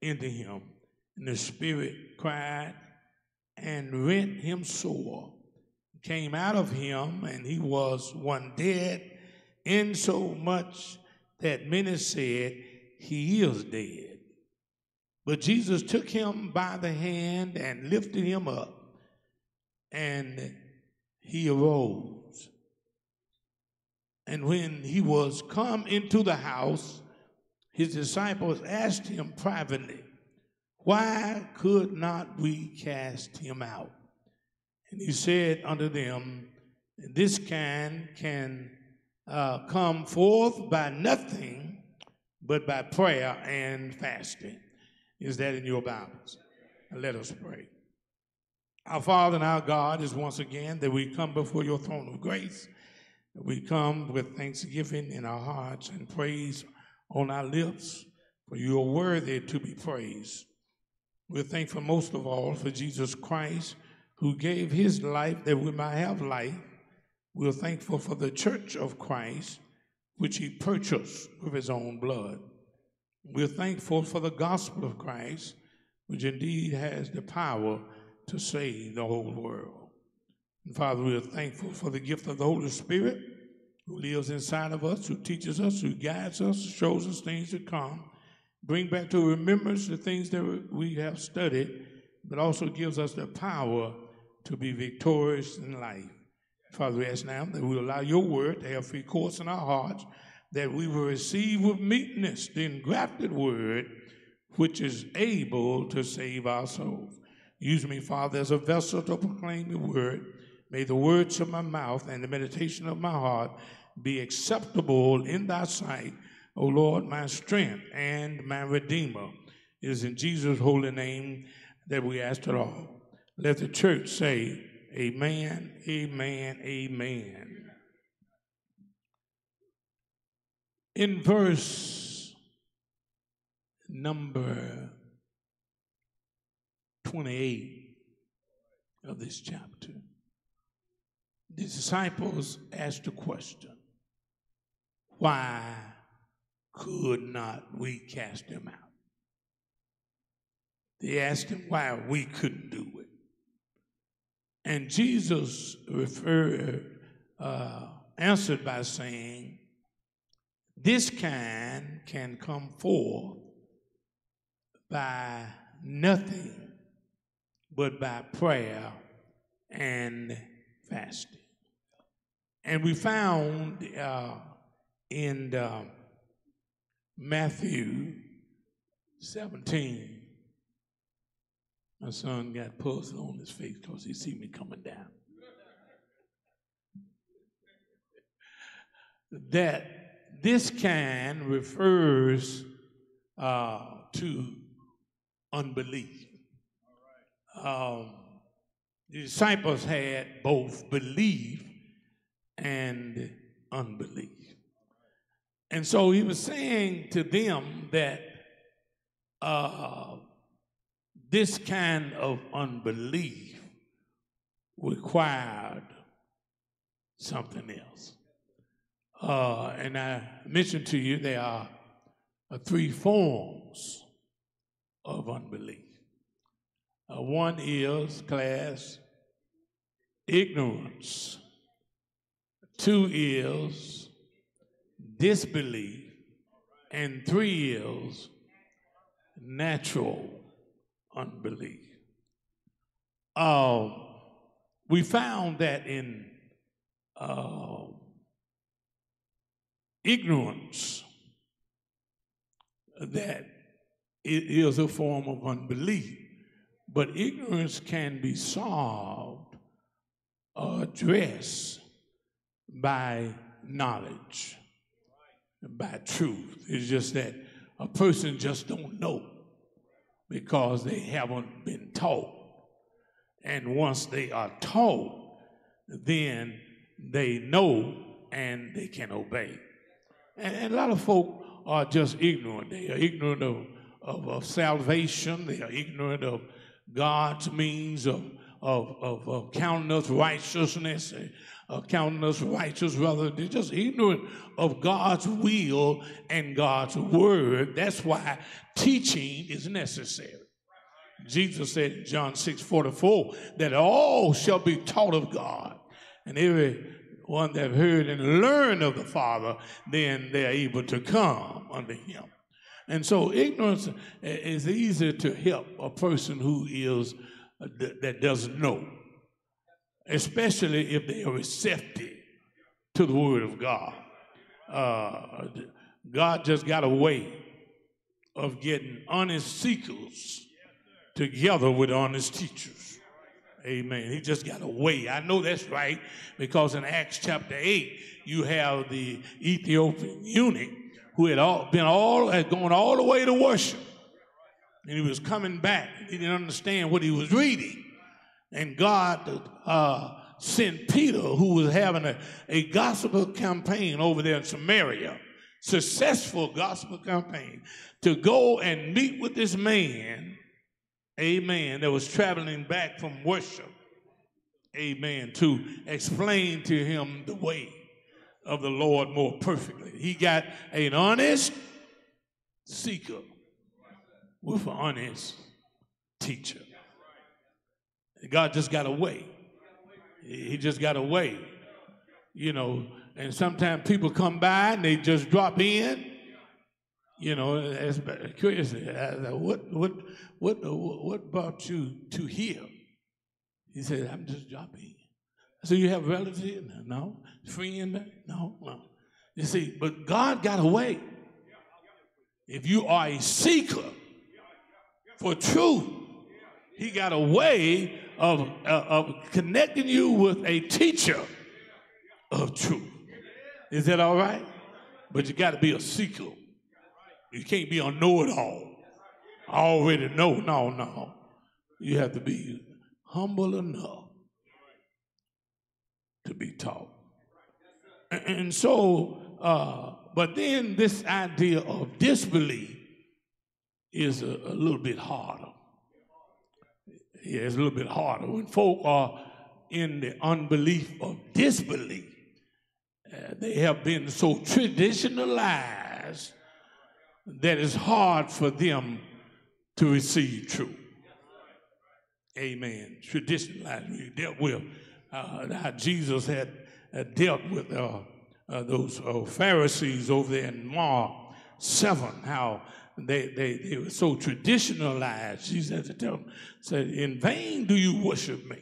into him. And the spirit cried and rent him sore, came out of him, and he was one dead, in so much that many said, He is dead. But Jesus took him by the hand and lifted him up, and he arose. And when he was come into the house, his disciples asked him privately, Why could not we cast him out? And he said unto them, This kind can uh, come forth by nothing but by prayer and fasting. Is that in your Bibles? Let us pray. Our Father and our God is once again that we come before your throne of grace. We come with thanksgiving in our hearts and praise on our lips, for you are worthy to be praised. We're thankful most of all for Jesus Christ, who gave his life that we might have life we're thankful for the church of Christ, which he purchased with his own blood. We're thankful for the gospel of Christ, which indeed has the power to save the whole world. And Father, we are thankful for the gift of the Holy Spirit who lives inside of us, who teaches us, who guides us, shows us things to come, bring back to remembrance the things that we have studied, but also gives us the power to be victorious in life. Father, we ask now that we allow your word to have free course in our hearts, that we will receive with meekness the engrafted word which is able to save our souls. Use me, Father, as a vessel to proclaim your word. May the words of my mouth and the meditation of my heart be acceptable in thy sight, O Lord, my strength and my redeemer. It is in Jesus' holy name that we ask it all. Let the church say, Amen, amen, amen. In verse number 28, of this chapter. The disciples asked the question why could not we cast them out? They asked him why we couldn't do it. And Jesus referred, uh, answered by saying, This kind can come forth by nothing but by prayer and fasting. And we found uh, in uh, Matthew 17, my son got pulse on his face because he see me coming down. that this kind refers uh, to unbelief. Um, the disciples had both belief and unbelief. And so he was saying to them that uh, this kind of unbelief required something else. Uh, and I mentioned to you there are uh, three forms of unbelief. Uh, one is, class, ignorance. Two is disbelief. And three is natural unbelief. Uh, we found that in uh, ignorance, that it is a form of unbelief. But ignorance can be solved or addressed by knowledge, by truth. It's just that a person just don't know because they haven't been taught. And once they are taught, then they know and they can obey. And, and a lot of folk are just ignorant. They are ignorant of, of, of salvation. They are ignorant of God's means of, of, of, of counting us righteousness, uh, counting us righteous, rather, they're just ignorant of God's will and God's word. That's why teaching is necessary. Jesus said in John 6 44 that all shall be taught of God, and every one that have heard and learned of the Father, then they're able to come unto him. And so ignorance is easier to help a person who is uh, that doesn't know, especially if they are receptive to the word of God. Uh, God just got a way of getting honest seekers together with honest teachers. Amen. He just got a way. I know that's right because in Acts chapter 8, you have the Ethiopian eunuch who had all, been all had gone all the way to worship, and he was coming back. He didn't understand what he was reading, and God uh, sent Peter, who was having a, a gospel campaign over there in Samaria, successful gospel campaign, to go and meet with this man, amen, that was traveling back from worship, amen, to explain to him the way of the Lord more perfectly. He got an honest seeker with an honest teacher. God just got away. He just got away. You know, and sometimes people come by and they just drop in. You know, it's curious. What, what, what, what brought you to here? He said, I'm just dropping. So you have relatives? No. Friend? No, no. You see, but God got a way. If you are a seeker for truth, He got a way of, uh, of connecting you with a teacher of truth. Is that all right? But you got to be a seeker. You can't be a know it all. I already know. No, no. You have to be humble enough to be taught. And so, uh, but then this idea of disbelief is a, a little bit harder. Yeah, it's a little bit harder when folk are in the unbelief of disbelief. Uh, they have been so traditionalized that it's hard for them to receive truth. Amen. Traditionalized, we dealt with uh, how Jesus had uh, dealt with uh, uh, those uh, Pharisees over there in Mark 7, how they, they, they were so traditionalized. Jesus had to tell them, said, In vain do you worship me,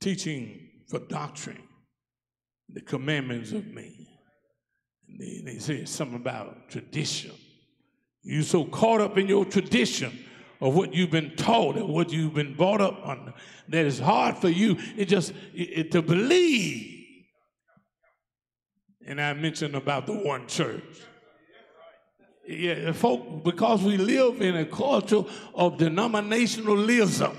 teaching for doctrine the commandments of me. They, they said something about tradition. You're so caught up in your tradition of what you've been taught and what you've been brought up on that it's hard for you it just it, to believe. And I mentioned about the one church. Yeah, folk, because we live in a culture of denominationalism,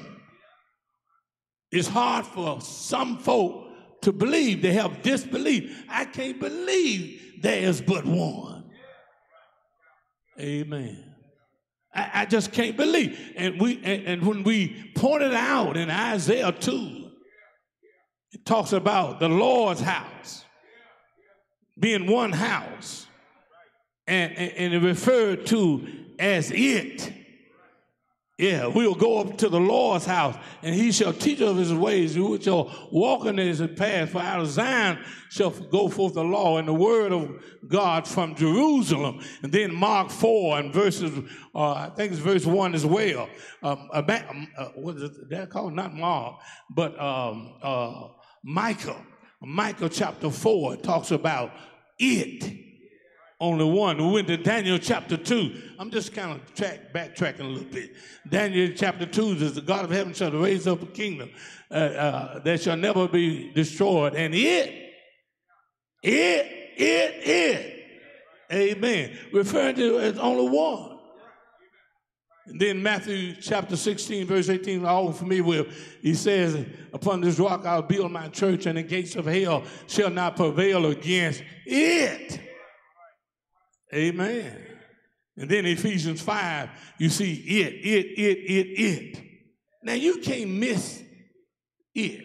it's hard for some folk to believe. They have disbelief. I can't believe there is but one. Amen. I, I just can't believe. And we and, and when we pointed out in Isaiah 2, it talks about the Lord's house being one house. And, and, and it referred to as it. Yeah, we'll go up to the Lord's house, and he shall teach us his ways, we shall walk in his path. For out of Zion shall go forth the law and the word of God from Jerusalem. And then Mark 4 and verses, uh, I think it's verse 1 as well. Um, about, um, uh, what is? That called not Mark, but um, uh, Micah. Micah chapter 4 talks about it only one. We went to Daniel chapter 2. I'm just kind of track, backtracking a little bit. Daniel chapter 2 says, The God of heaven shall raise up a kingdom uh, uh, that shall never be destroyed. And it, it, it, it, amen, referring to as only one. And then Matthew chapter 16, verse 18, all for me with, he says, Upon this rock I'll build my church, and the gates of hell shall not prevail against it. Amen. And then Ephesians 5, you see it, it, it, it, it. Now you can't miss it.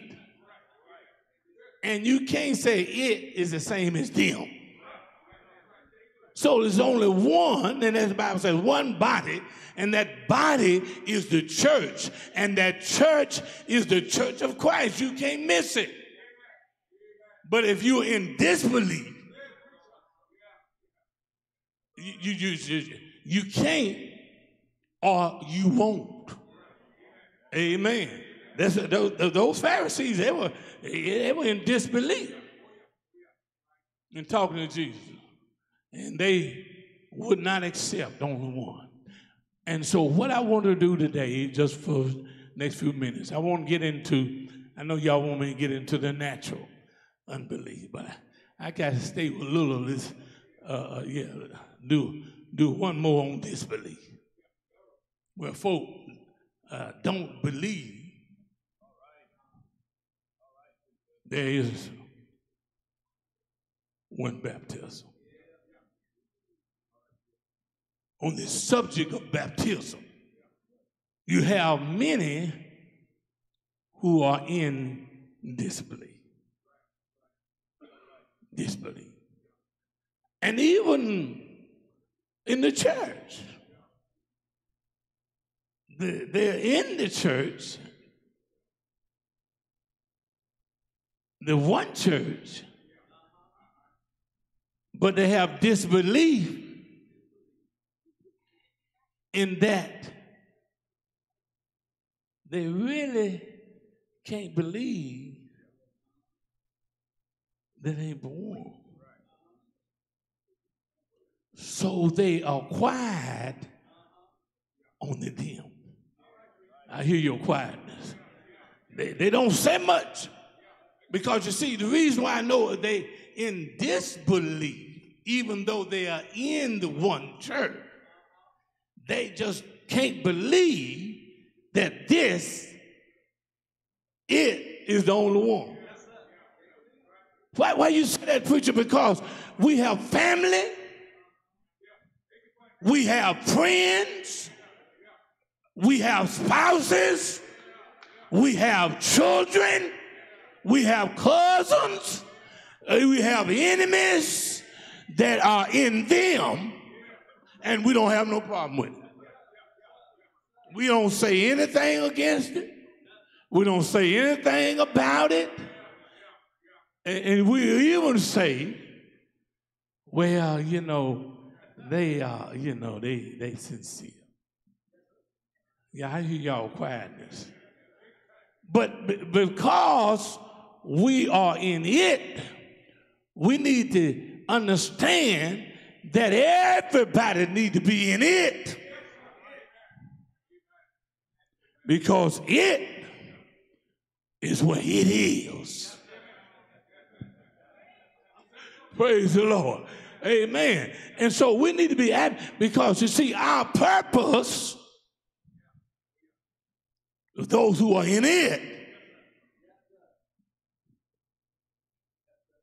And you can't say it is the same as them. So there's only one, and as the Bible says, one body, and that body is the church, and that church is the church of Christ. You can't miss it. But if you're in disbelief, you, you, you, you can't or you won't. Amen. That's, those, those Pharisees, they were, they were in disbelief in talking to Jesus. And they would not accept only one. And so what I want to do today, just for next few minutes, I want to get into, I know y'all want me to get into the natural unbelief, but I, I got to stay with a little of this, uh, uh yeah, do, do one more on disbelief. Where folk uh, don't believe there is one baptism. On the subject of baptism, you have many who are in disbelief. Disbelief. And even in the church. They're in the church, the one church, but they have disbelief in that they really can't believe that they're born. So they are quiet on the dim. I hear your quietness. They, they don't say much. Because you see, the reason why I know they in disbelief, even though they are in the one church, they just can't believe that this it is the only one. Why, why you say that, preacher? Because we have family, we have friends, We have spouses. We have children. We have cousins. We have enemies that are in them, and we don't have no problem with it. We don't say anything against it. We don't say anything about it. And, and we even say, well, you know, they are, you know, they they sincere. Yeah, I hear y'all quietness. But b- because we are in it, we need to understand that everybody need to be in it. Because it is what it is. Praise the Lord. Amen. And so we need to be at because you see, our purpose, those who are in it,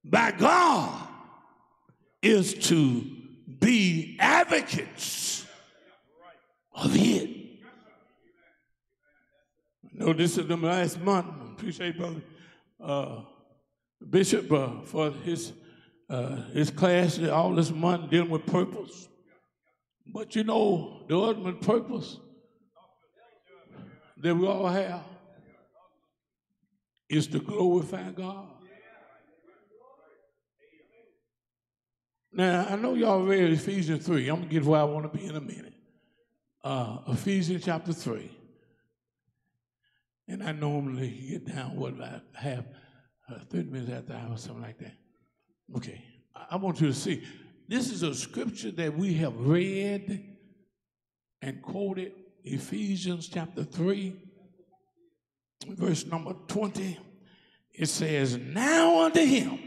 by God, is to be advocates of it. No, this is the last month. Appreciate brother uh, Bishop uh, for his uh, his class all this month dealing with purpose. But you know, the ultimate purpose that we all have is to glorify God. Now, I know y'all read Ephesians 3. I'm going to get where I want to be in a minute. Uh, Ephesians chapter 3. And I normally get down, what, about half, uh, 30 minutes after hour, something like that. Okay, I- want you to see. This is a scripture that we have read and quoted, Ephesians chapter 3, verse number 20. It says, Now unto him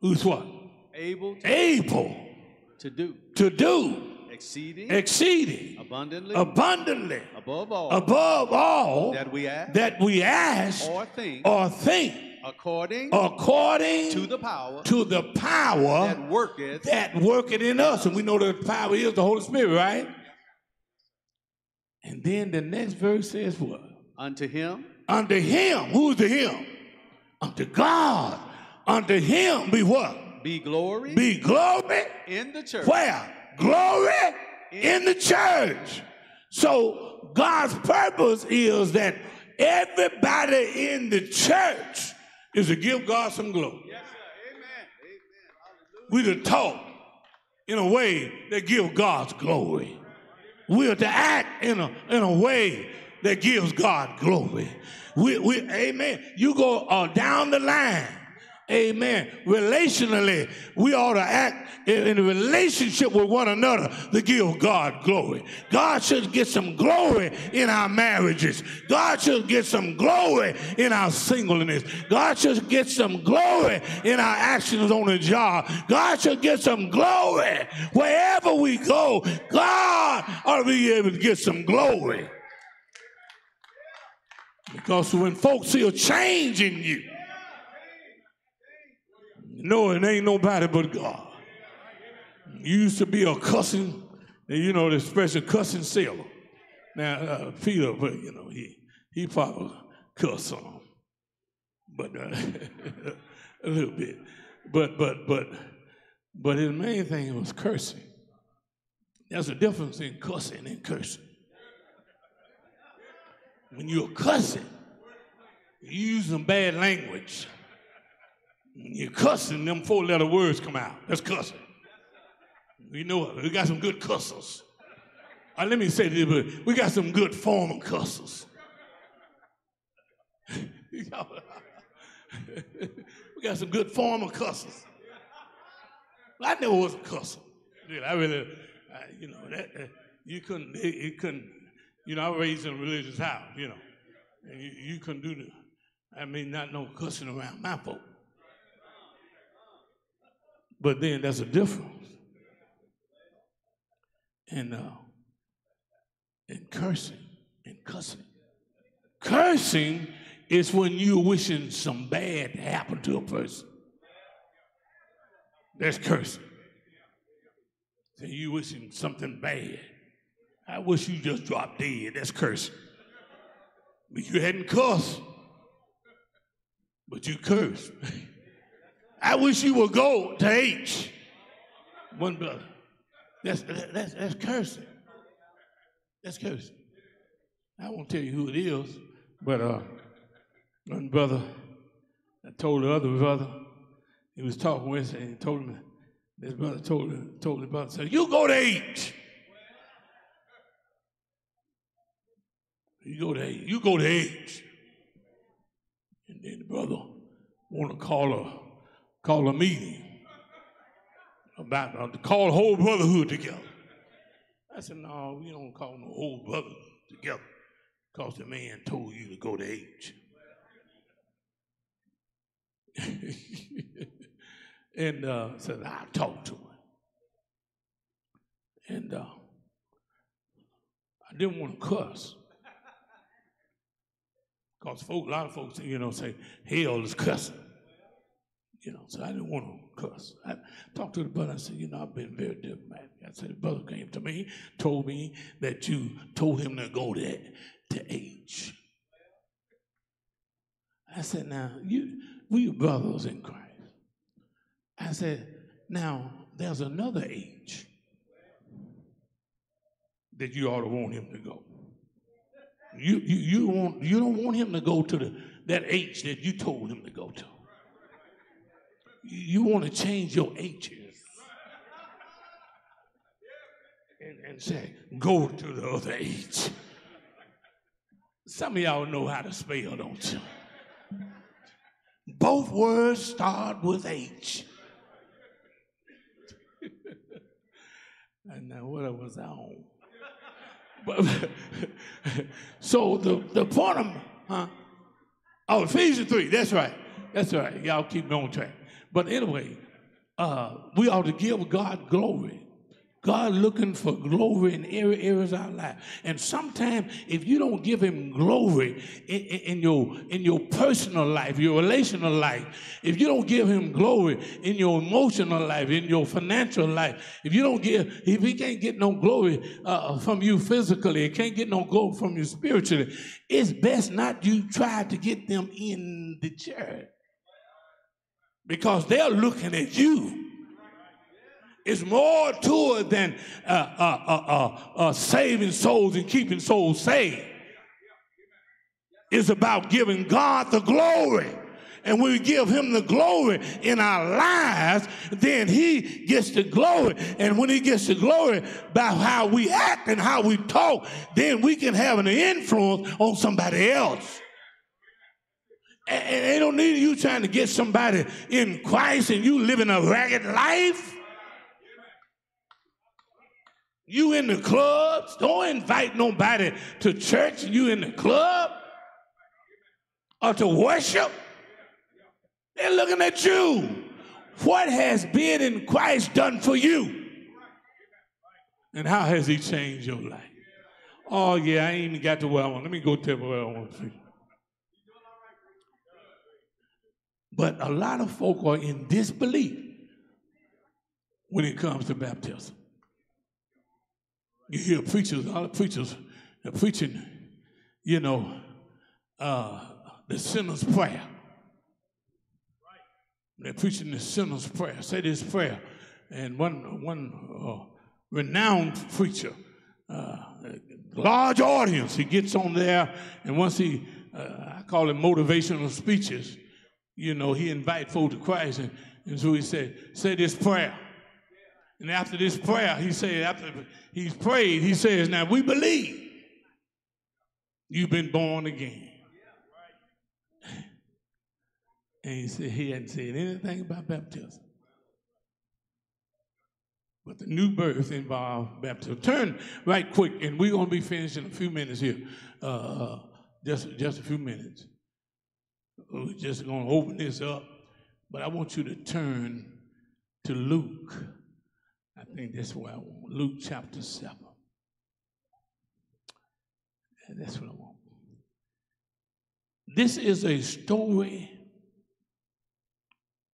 who's what? Able Able to do to do exceeding exceeding abundantly abundantly above all above all that we ask that we ask or think or think according according to the power to the power that worketh that working in us. And we know that the power is the Holy Spirit, right? And then the next verse says what? unto him Unto him. Who's the him? Unto God. Unto him be what? be glory Be glory. in the church Where? Glory in the church. So God's purpose is that everybody in the church is to give God some glory. We to talk in a way that gives God's glory. We are to act in a, in a way that gives God glory. We, we, amen. You go uh, down the line. Amen. Relationally, we ought to act in, a relationship with one another to give God glory. God should get some glory in our marriages. God should get some glory in our singleness. God should get some glory in our actions on the job. God should get some glory wherever we go. God ought to be able to get some glory. Because when folks see a change in you, no, it ain't nobody but God. You used to be a cussing, you know the expression cussing sailor. Now, uh, Peter, but you know, he he probably cuss some, but uh, a little bit. But but but but his main thing was cursing. There's a difference in cussing and cursing. When you're cussing, you using bad language. You're cussing, them four letter words come out. That's cussing. You know what? We got some good cussers. Uh, let me say this, but we got some good former cussers. we got some good former cussers. I never was a cusser. I really, I, you know, that, uh, you couldn't, it, it couldn't, you know, I was raised in a religious house, you know, and you, you couldn't do the, I mean, not no cussing around my folk. But then there's a difference. And uh, in cursing and cussing. Cursing is when you're wishing some bad to happen to a person. That's cursing. So you wishing something bad I wish you just dropped dead. That's cursing. But you hadn't cussed, but you cursed. I wish you would go to H. One brother. That's, that's, that's cursing. That's cursing. I won't tell you who it is, but uh, one brother, I told the other brother, he was talking with and he told him, this brother told, him, told the brother, said, you go to H. You go to H. You go to H. And then the brother want to call a call a meeting about uh, to call the whole brotherhood together. I said, no, we don't call no whole brother together because the man told you to go to H. and uh, said, I'll talk to him. And uh, I didn't want to cuss. Because folk, a lot of folks, you know, say, hell is cussing. You know, so I didn't want to cuss. I talked to the brother. I said, you know, I've been very diplomatic. I said, the brother came to me, told me that you told him to go to, to H. I said, now, you, we are brothers in Christ. I said, now, there's another H that you ought to want him to go. You, you, you, want, you don't want him to go to the, that H that you told him to go to. You want to change your H's and, and say, go to the other H. Some of y'all know how to spell, don't you? Both words start with H. and now what was I on? But, so the, the point of, huh? Oh, Ephesians 3, that's right. That's right. Y'all keep me on track. But anyway, uh, we ought to give God glory. God looking for glory in every areas of our life. And sometimes if you don't give him glory in, in, in, your in your personal life, your relational life, if you don't give him glory in your emotional life, in your financial life, if you don't give, if he can't get no glory uh, from you physically, it can't get no glory from you spiritually, it's best not you try to get them in the church. Because they're looking at you. It's more to it than uh, uh, uh, uh, saving souls and keeping souls saved. It's about giving God the glory. And when we give him the glory in our lives, then he gets the glory. And when he gets the glory by how we act and how we talk, then we can have an influence on somebody else. And they don't need you trying to get somebody in Christ and you living a ragged life. You in the clubs. Don't invite nobody to church. You in the club or to worship. They're looking at you. What has being in Christ done for you? And how has he changed your life? Oh, yeah, I ain't even got to where I want. Let me go tell where I want to see. But a lot of folk are in disbelief when it comes to baptism. You hear preachers, a lot of preachers are preaching, you know, uh, the sinner's prayer. They're preaching the sinner's prayer. Say this prayer. And one, one uh, renowned preacher, uh, large audience, he gets on there, and once he, uh, I call it motivational speeches, you know, he invite folk to Christ. And, and so he said, say this prayer. And after this prayer, he said, after he's prayed, he says, now we believe you've been born again. And he said he hadn't said anything about baptism. But the new birth involved baptism. Turn right quick, and we're going to be finished in a few minutes here. Uh, just, just a few minutes. We're just going to open this up, but I want you to turn to Luke. I think that's where I want. Luke chapter 7. And that's what I want. This is a story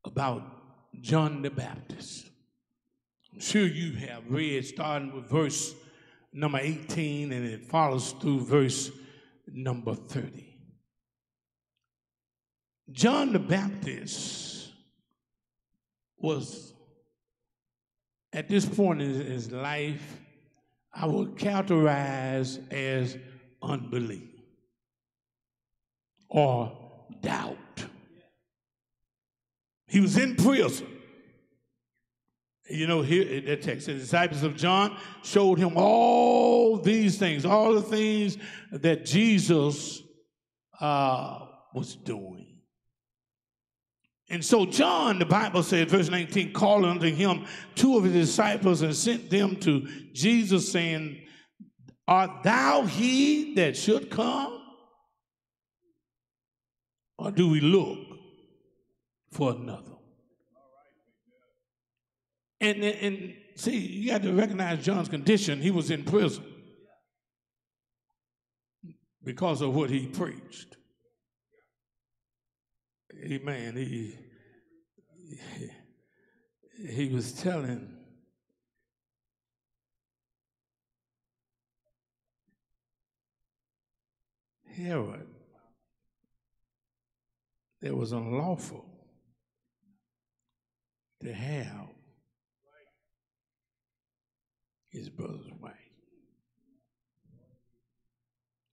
about John the Baptist. I'm sure you have read, starting with verse number 18, and it follows through verse number 30. John the Baptist was, at this point in his life, I would characterize as unbelief or doubt. He was in prison. You know, here that text, the disciples of John showed him all these things, all the things that Jesus uh, was doing. And so John, the Bible says, verse 19, called unto him two of his disciples and sent them to Jesus, saying, Art thou he that should come? Or do we look for another? And, and see, you got to recognize John's condition. He was in prison because of what he preached. Amen. He, he was telling Herod that was unlawful to have his brother's wife.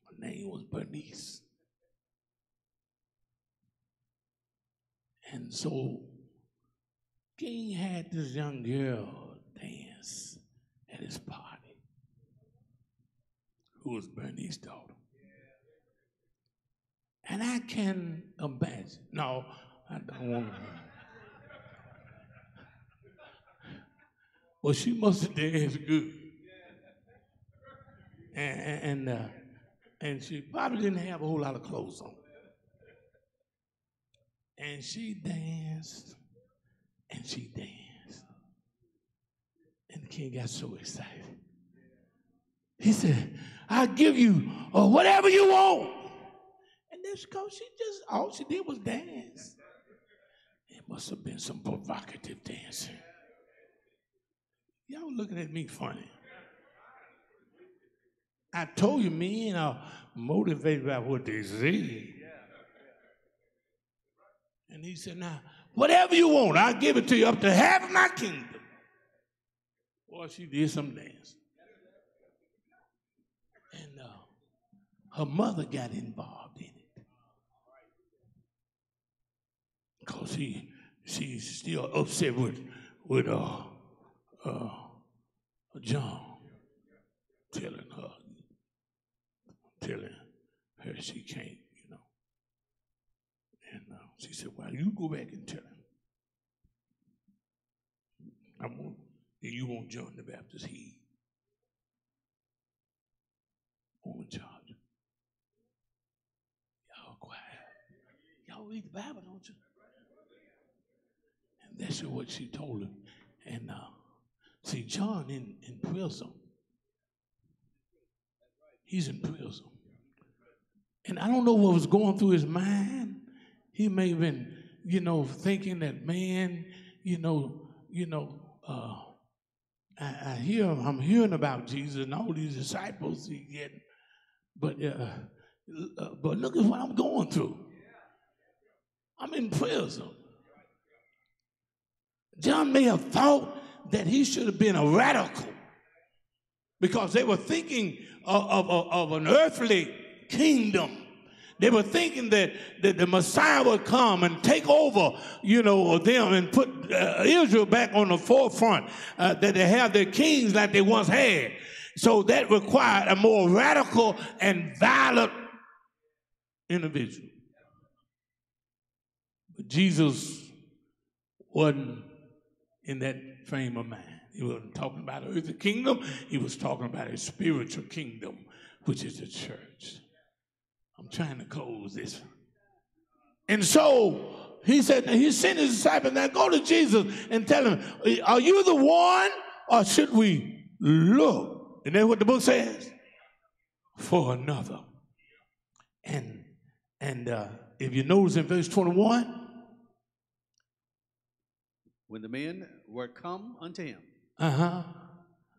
Her name was Bernice. And so King had this young girl dance at his party, who was Bernice's daughter. And I can imagine. No, I don't want to. Well, she must have danced good. And, and, uh, and she probably didn't have a whole lot of clothes on. And she danced and she danced. And the king got so excited. He said, I'll give you uh, whatever you want. And that's because she just, all she did was dance. It must have been some provocative dancing. Y'all looking at me funny. I told you men are motivated by what they see. And he said, Now, whatever you want, I'll give it to you up to half of my kingdom. Boy, she did some dance. And uh, her mother got involved in it. Because she, she's still upset with, with uh, uh, John telling her, telling her she can't, you know. And uh, she said, Well, you go back and tell him. I want, you won't John the Baptist. He on charge. Y'all quiet. Y'all read the Bible, don't you? And that's what she told him. And uh, see, John in, in prison. He's in prison. And I don't know what was going through his mind. He may have been, you know, thinking that, man, you know, you know, uh, I, I hear, I'm hearing about Jesus and all these disciples he getting, but, uh, uh, but look at what I'm going through. I'm in prison. John may have thought that he should have been a radical because they were thinking of, of, of an earthly kingdom. They were thinking that, that the Messiah would come and take over, you know, them and put uh, Israel back on the forefront, uh, that they have their kings like they once had. So that required a more radical and violent individual. But Jesus wasn't in that frame of mind. He wasn't talking about earthly kingdom, he was talking about a spiritual kingdom, which is the church. I'm trying to close this. And so he said, he sent his disciples, now go to Jesus and tell him, are you the one or should we look? And that's what the book says. For another. And and uh, if you notice in verse 21, When the men were come unto him, uh-huh.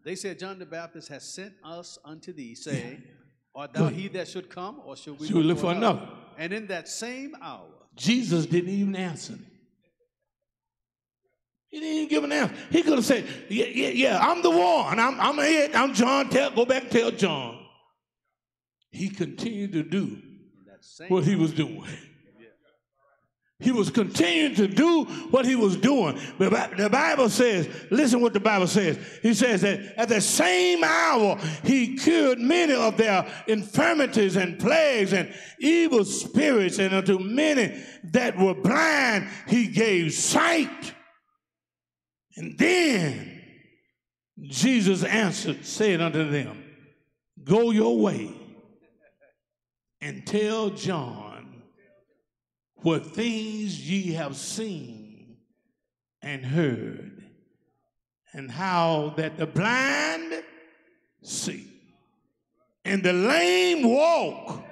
They said, John the Baptist has sent us unto thee, saying, Art thou he that should come, or should we Should look for another? And in that same hour, Jesus didn't even answer me. He didn't even give an answer. He could have said, yeah, yeah, yeah, I'm the one. I'm, I'm it. I'm John. Tell, go back and tell John. He continued to do in that same what he was doing. He was continuing to do what he was doing. Bi- the Bible says, listen what the Bible says. He says that at the same hour, he cured many of their infirmities and plagues and evil spirits, and unto many that were blind, he gave sight. And then Jesus answered, said unto them, Go your way and tell John what things ye have seen and heard, and how that the blind see, and the lame walk,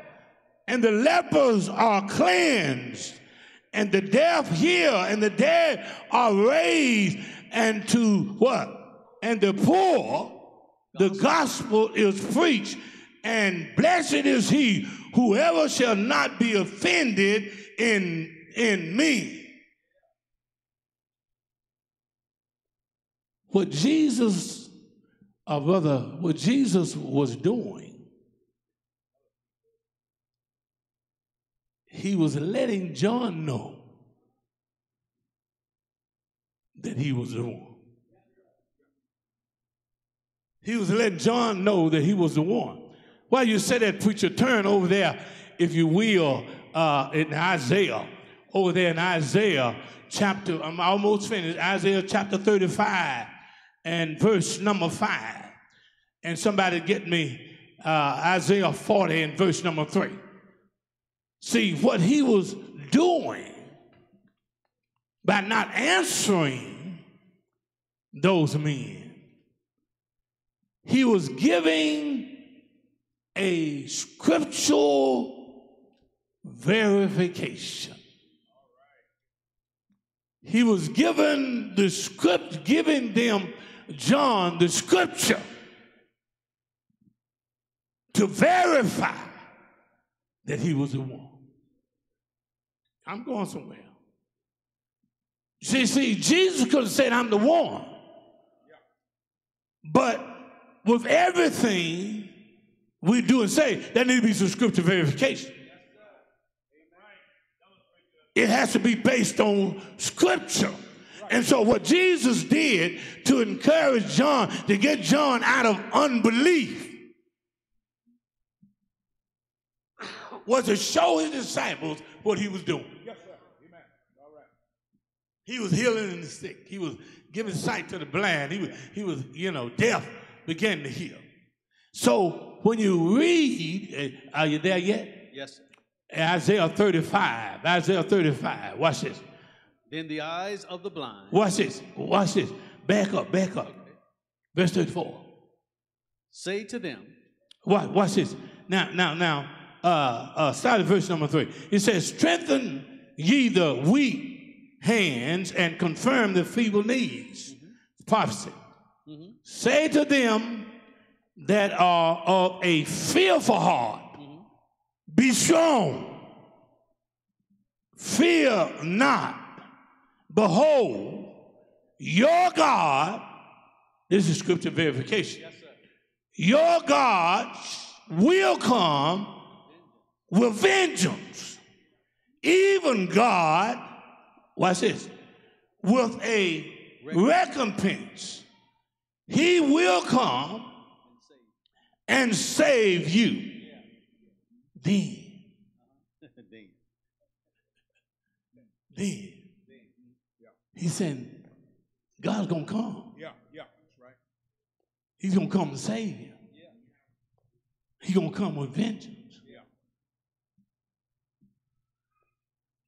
and the lepers are cleansed, and the deaf hear, and the dead are raised, and to what? And the poor, the gospel is preached, and blessed is he whoever shall not be offended in, in me. What Jesus, uh, or rather, what Jesus was doing, he was letting John know that he was the one. He was letting John know that he was the one. Why you say that, preacher? Turn over there, if you will, uh, in Isaiah. Over there in Isaiah chapter, I'm almost finished. Isaiah chapter 35 and verse number 5. And somebody get me uh, Isaiah 40 and verse number 3. See, what he was doing by not answering those men, he was giving a scriptural verification. He was given the script, giving them John the scripture to verify that he was the one. I'm going somewhere. See, see, Jesus could have said, I'm the one. But with everything we do and say, there need to be some scripture verification. It has to be based on scripture. And so, what Jesus did to encourage John, to get John out of unbelief, was to show his disciples what he was doing. Yes, sir. Amen. All right. He was healing the sick. He was giving sight to the blind. He was, he was, you know, deaf began to heal. So when you read, eh, are you there yet? yes, sir. Isaiah 35. Isaiah 35. Watch this. Then the eyes of the blind Watch this. Watch this. Back up, back up. Verse 34. say to them, Watch, watch this. Now, now, now, uh, uh, start at verse number three. It says, Strengthen ye the weak hands and confirm the feeble knees. Prophecy. Say to them that are of a fearful heart, Be strong, fear not. Behold, your God, this is scripture verification. Your God will come with vengeance. Even God, watch this, with a recompense. He will come and save you. Then, then, he said, God's gonna come. Yeah, yeah, that's right. He's gonna come and save you. He's gonna come with vengeance. Yeah.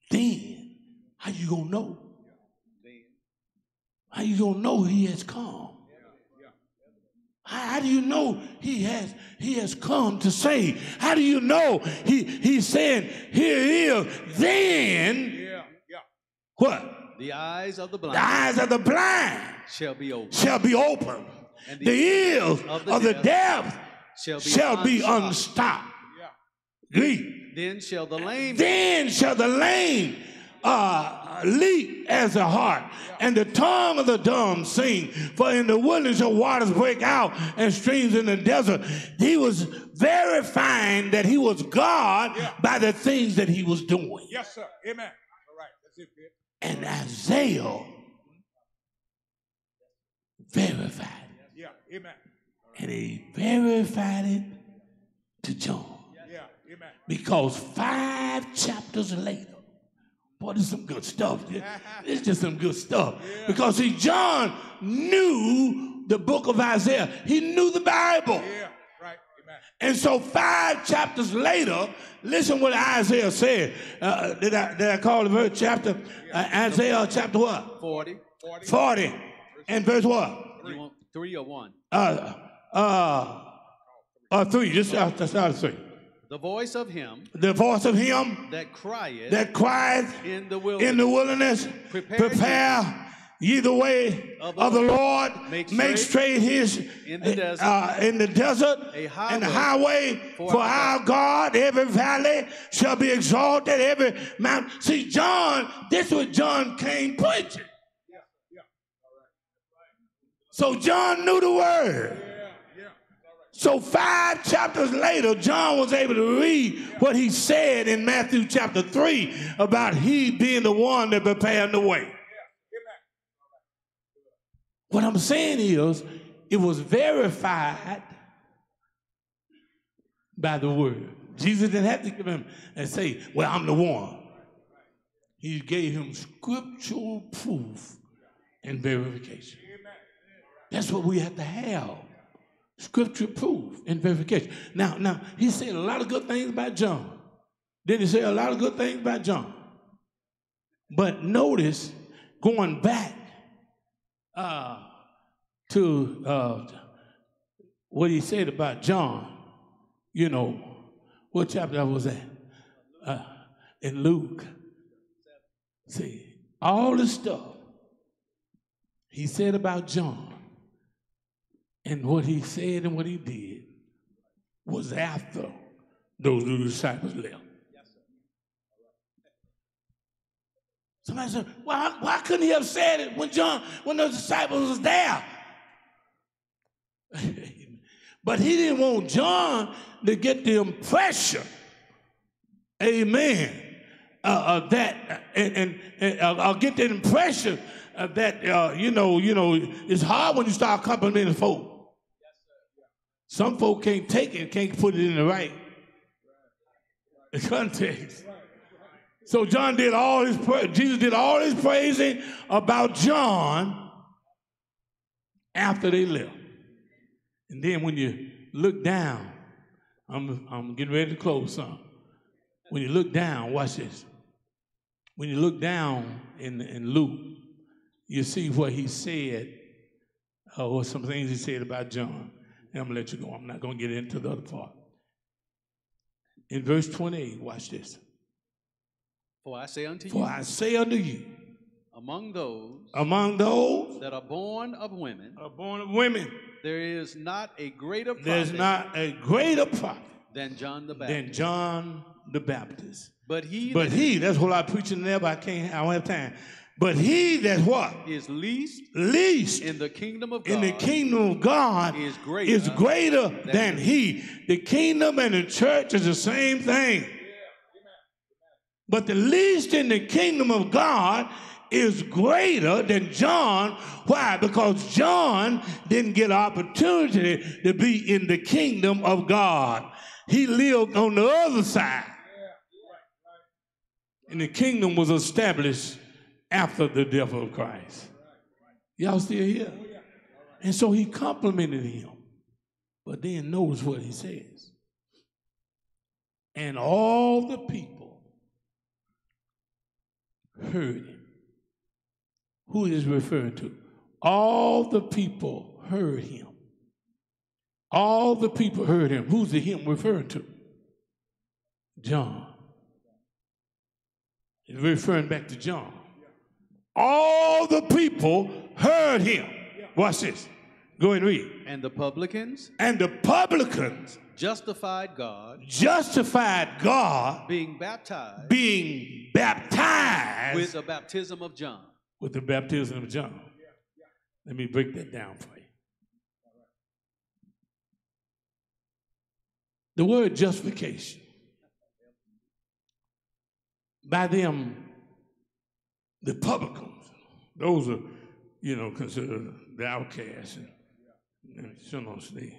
Then, how you gonna know? How you gonna know he has come? How, do you know he has he has come to save? How do you know he he's saying here it is? Then Yeah, yeah. what? The eyes of the blind. The eyes of the blind shall be opened. shall be open. And The ears of of the the deaf shall be, shall be unstopped. Read. Then shall the lame Then shall the lame uh, leap as a hart, and the tongue of the dumb sing. For in the wilderness shall waters break out, and streams in the desert. He was verifying that he was God by the things that he was doing. Yes, sir. Amen. All right. That's it, Vic. And Isaiah mm-hmm. verified it. Yeah. Amen. And he verified it to John. Yeah. Amen. Because five chapters later, boy, this is some good stuff. It's just some good stuff. Because see, John knew the book of Isaiah. He knew the Bible. Yeah. Right. Amen. And so five chapters later, listen what Isaiah said. Uh, did, I, did I call the verse chapter? Uh, Isaiah chapter what? 40. 40. And verse what? You want three or one? Uh, uh, uh, three. Just uh, start start at three. The voice of him The voice of him that crieth that cried in the wilderness. in the wilderness, Prepare prepare ye the way Of of the the Lord. Lord, Make make straight his in the desert uh, in the desert a and the highway highway for for, our our God. Every valley shall be exalted, every mountain. See, John, this was John came preaching. So John knew the word. So five chapters later, John was able to read what he said in Matthew chapter 3 about he being the one that prepared the way. What I'm saying is, it was verified by the word. Jesus didn't have to give him and say, Well, I'm the one. He gave him scriptural proof and verification. That's what we have to have. Scripture proof and verification. Now, now he said a lot of good things about John. Then he said a lot of good things about John. But notice going back uh, to uh, what he said about John, you know, what chapter was that? Uh, in Luke. See, all the stuff he said about John and what he said and what he did was after those little disciples left. Somebody said, why, why couldn't he have said it when John, when those disciples was there? but he didn't want John to get the impression, amen, uh, uh, that, and, and, and uh, I'll get the impression uh, that, uh, you know, you know, it's hard when you start complimenting folk. Some folk can't take it, can't put it in the right context. So John did all his pra- Jesus did all his praising about John after they left. And then when you look down, I'm, I'm getting ready to close some. When you look down, watch this. When you look down in, in Luke, you see what he said, uh, or some things he said about John. And I'm gonna let you go. I'm not gonna get into the other part. In verse 28, watch this. For I say unto For you, I say unto you, among those among those that are born of women, are born of women, there is not a greater there's prophet not a greater prophet than John the Baptist. than John the Baptist. but he But he, that's what I preach in there, but I can't, I don't have time. But he that what? is least Least in the kingdom of God in the kingdom of God is greater is greater than he. The kingdom and the church is the same thing. But the least in the kingdom of God is greater than John. Why? Because John didn't get opportunity to be in the kingdom of God. He lived on the other side. And the kingdom was established after the death of Christ. Y'all still here? And so he complimented him. But then notice what he says. And all the people heard him. Who is referring to? All the people heard him. All the people heard him. Who's the him referring to? John. Referring back to John. All the people heard him. Watch this. Go and read. And the publicans And the publicans justified God, justified God being baptized being baptized with the baptism of John. with the baptism of John. Let me break that down for you. The word justification, by them, the publicans, those are, you know, considered the outcasts and, and sinners, they,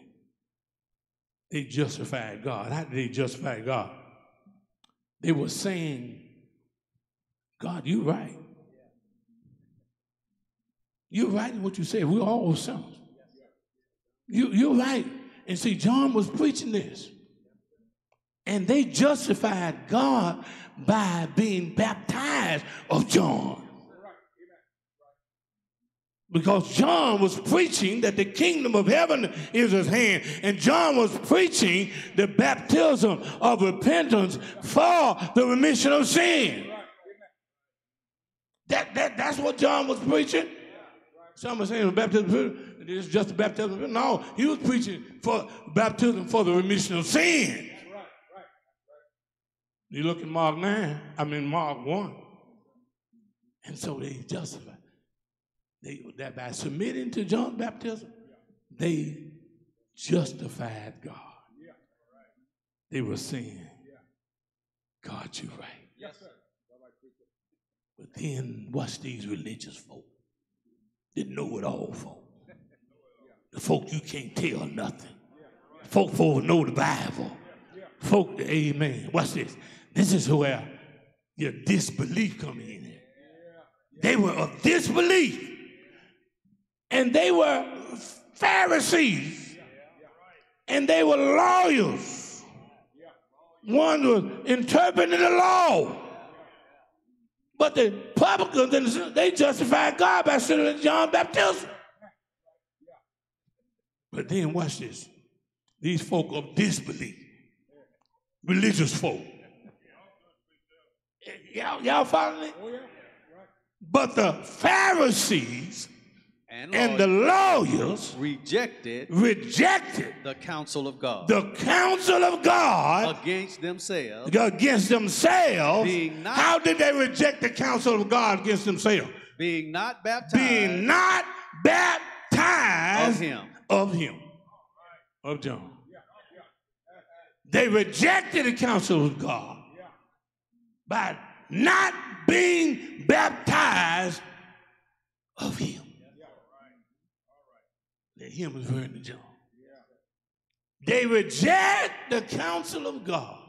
they justified God. How did they justify God? They were saying, God, you're right. You're right in what you said. We're all sinners. You, you're right. And see, John was preaching this. And they justified God by being baptized of John. Because John was preaching that the kingdom of heaven is his hand. And John was preaching the baptism of repentance for the remission of sin. That, that, that's what John was preaching. Some are saying baptism, it's just a baptism. No, he was preaching for baptism for the remission of sin. You look at Mark 9, I mean Mark 1. And so they justified. They that by submitting to John's baptism, they justified God. They were saying, God, you're right. Yes, But then watch these religious folk. The know it all folk. The folk you can't tell nothing. Folk folk know the Bible. Folk, amen. Watch this. This is where your disbelief come in. They were of disbelief. And they were Pharisees. And they were lawyers. One was interpreting the law. But the publicans, they justified God by sending John baptism. But then watch this. These folk of disbelief, religious folk. Y'all, y'all following me? Oh, but the Pharisees And, and the lawyers rejected rejected the counsel of God the counsel of God against themselves, against themselves. Not- How did they reject the counsel of God against themselves? being not baptized Being not baptized of him. of him, of John. They rejected the counsel of God by not being baptized of him. That him is referring to John. They reject the counsel of God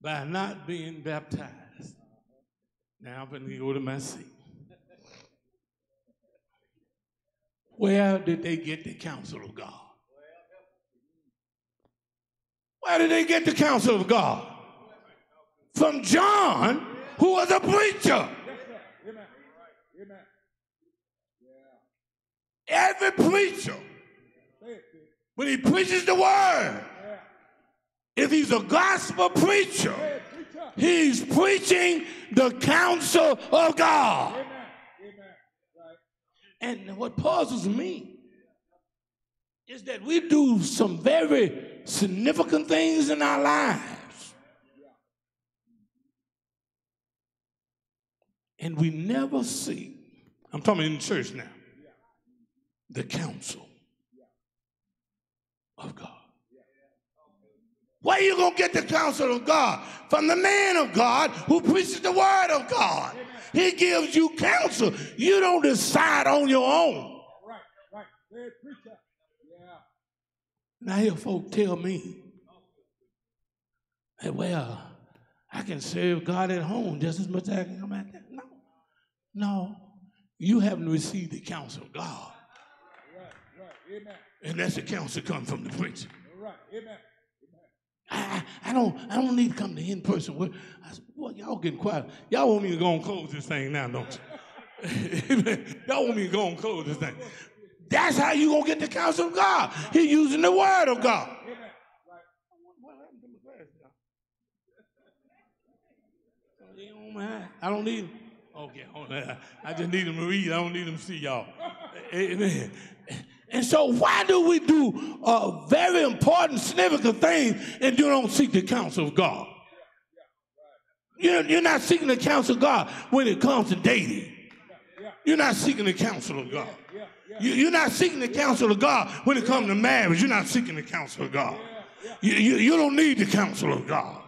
by not being baptized. Now I'm going to go to my seat. Where did they get the counsel of God? Where did they get the counsel of God? From John, who was a preacher. Every preacher, when he preaches the word, if he's a gospel preacher, he's preaching the counsel of God. And what puzzles me is that we do some very significant things in our lives. And we never see, I'm talking in church now, the counsel of God. Where you gonna get the counsel of God? From the man of God who preaches the word of God. He gives you counsel. You don't decide on your own. And I hear folk tell me that, well, I can serve God at home just as much as I can come out there. No. You haven't received the counsel of God. Right, right, amen. And that's the counsel come from the preacher. I, I, I don't I don't need to come to in person. I said, well, y'all getting quiet. Y'all want me to go and close this thing now, don't you? y'all want me to go and close this thing. That's how you gonna get the counsel of God. He using the word of God. I don't need. Okay, I just need them to read. I don't need them to see y'all. Amen. And so, why do we do uh, very important, significant things and you don't seek the counsel of God? You're, you're not seeking the counsel of God when it comes to dating. You're not seeking the counsel of God. You, you're not seeking the counsel of God when it comes to marriage. You're not seeking the counsel of God. You, you, you don't need the counsel of God.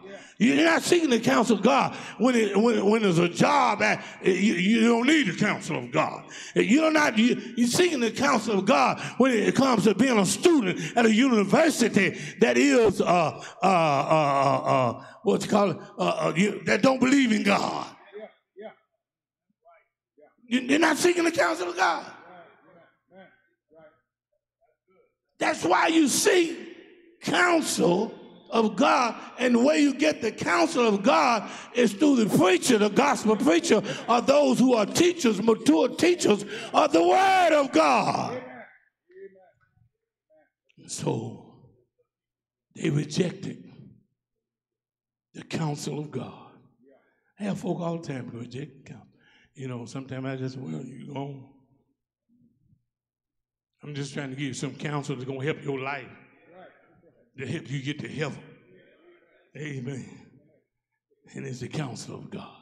You're not seeking the counsel of God when, it, when, when there's a job. At, you, you don't need the counsel of God. You're not you, you're seeking the counsel of God when it comes to being a student at a university that is uh, uh, uh, uh, uh, what you call it uh, that don't believe in God. You- You're not seeking the counsel of God. That's why you seek counsel of God, and the way you get the counsel of God is through the preacher, the gospel preacher, or those who are teachers, mature teachers of the word of God. So they rejected the counsel of God. I have folk all the time who reject counsel. You know, sometimes I just, well, you go. I'm just trying to give you some counsel that's going to help your life, to help you get to heaven. Amen. And it's the counsel of God.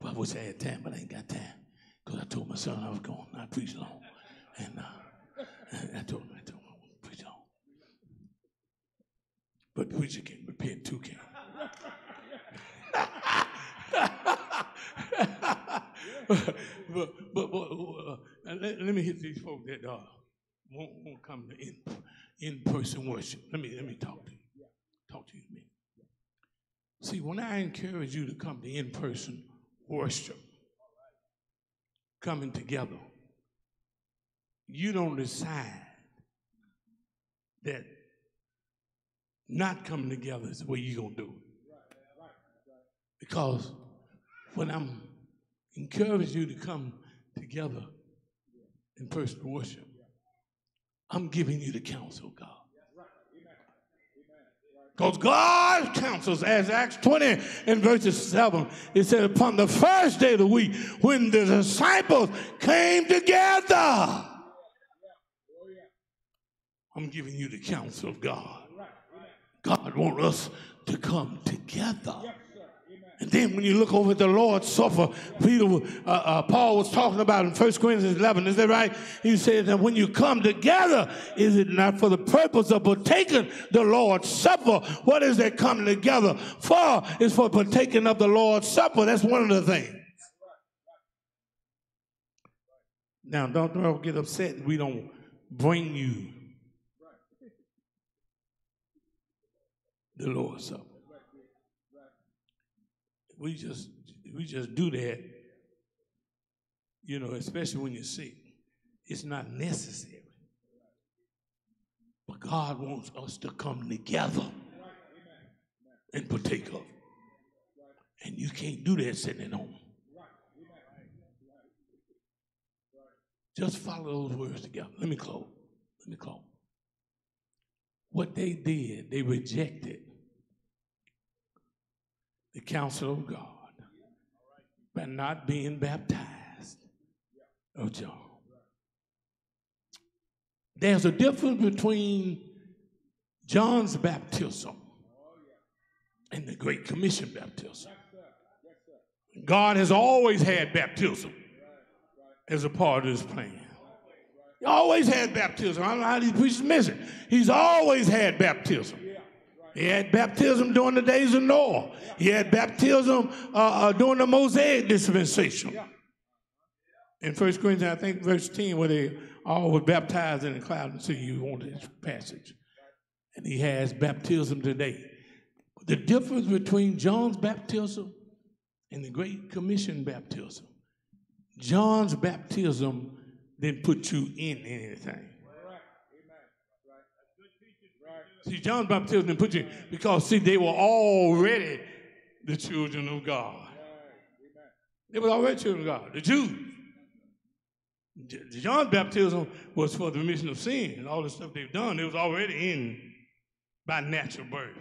But I wish I had time, but I ain't got time. Because I told my son I was going not preach long. And uh, I told him, I told him I wouldn't preach long. But preacher can repent too, can but, but, but, but uh, let, let me hit these folks that uh, won't, won't come to in, in-person worship. Let me, let me talk to you. Talk to you minute. See, when I encourage you to come to in-person worship, coming together, you don't decide that not coming together is the way you're going to do it. Because when I'm encouraging you to come together in personal worship, I'm giving you the counsel of God. Because God counsels, as Acts 20 and verses 7, it said, upon the first day of the week, when the disciples came together, I'm giving you the counsel of God. God wants us to come together. And then when you look over at the Lord's Supper, Peter, uh, uh, Paul was talking about in 1 Corinthians 11, is that right? He said that when you come together, is it not for the purpose of partaking the Lord's Supper? What is that coming together for? Is for partaking of the Lord's Supper. That's one of the things. Now, don't, don't get upset. We don't bring you the Lord's Supper. We just we just do that, you know, especially when you're sick. It's not necessary. But God wants us to come together and partake of. And you can't do that sitting at home. Just follow those words together. Let me close. Let me close. What they did, they rejected the counsel of God by not being baptized of John. There's a difference between John's baptism and the Great Commission baptism. God has always had baptism as a part of his plan. He always had baptism. I don't know how these preachers miss it. He's always had baptism. He had baptism during the days of Noah. He had baptism uh, uh, during the Mosaic dispensation. In 1 Corinthians, I think verse 10, where they all were baptized in the cloud and sea, you want this passage. And he has baptism today. The difference between John's baptism and the Great Commission baptism, John's baptism didn't put you in anything. See, John's baptism didn't put you because see, they were already the children of God. They were already children of God, the Jews. John's baptism was for the remission of sin and all the stuff they've done. It was already in by natural birth.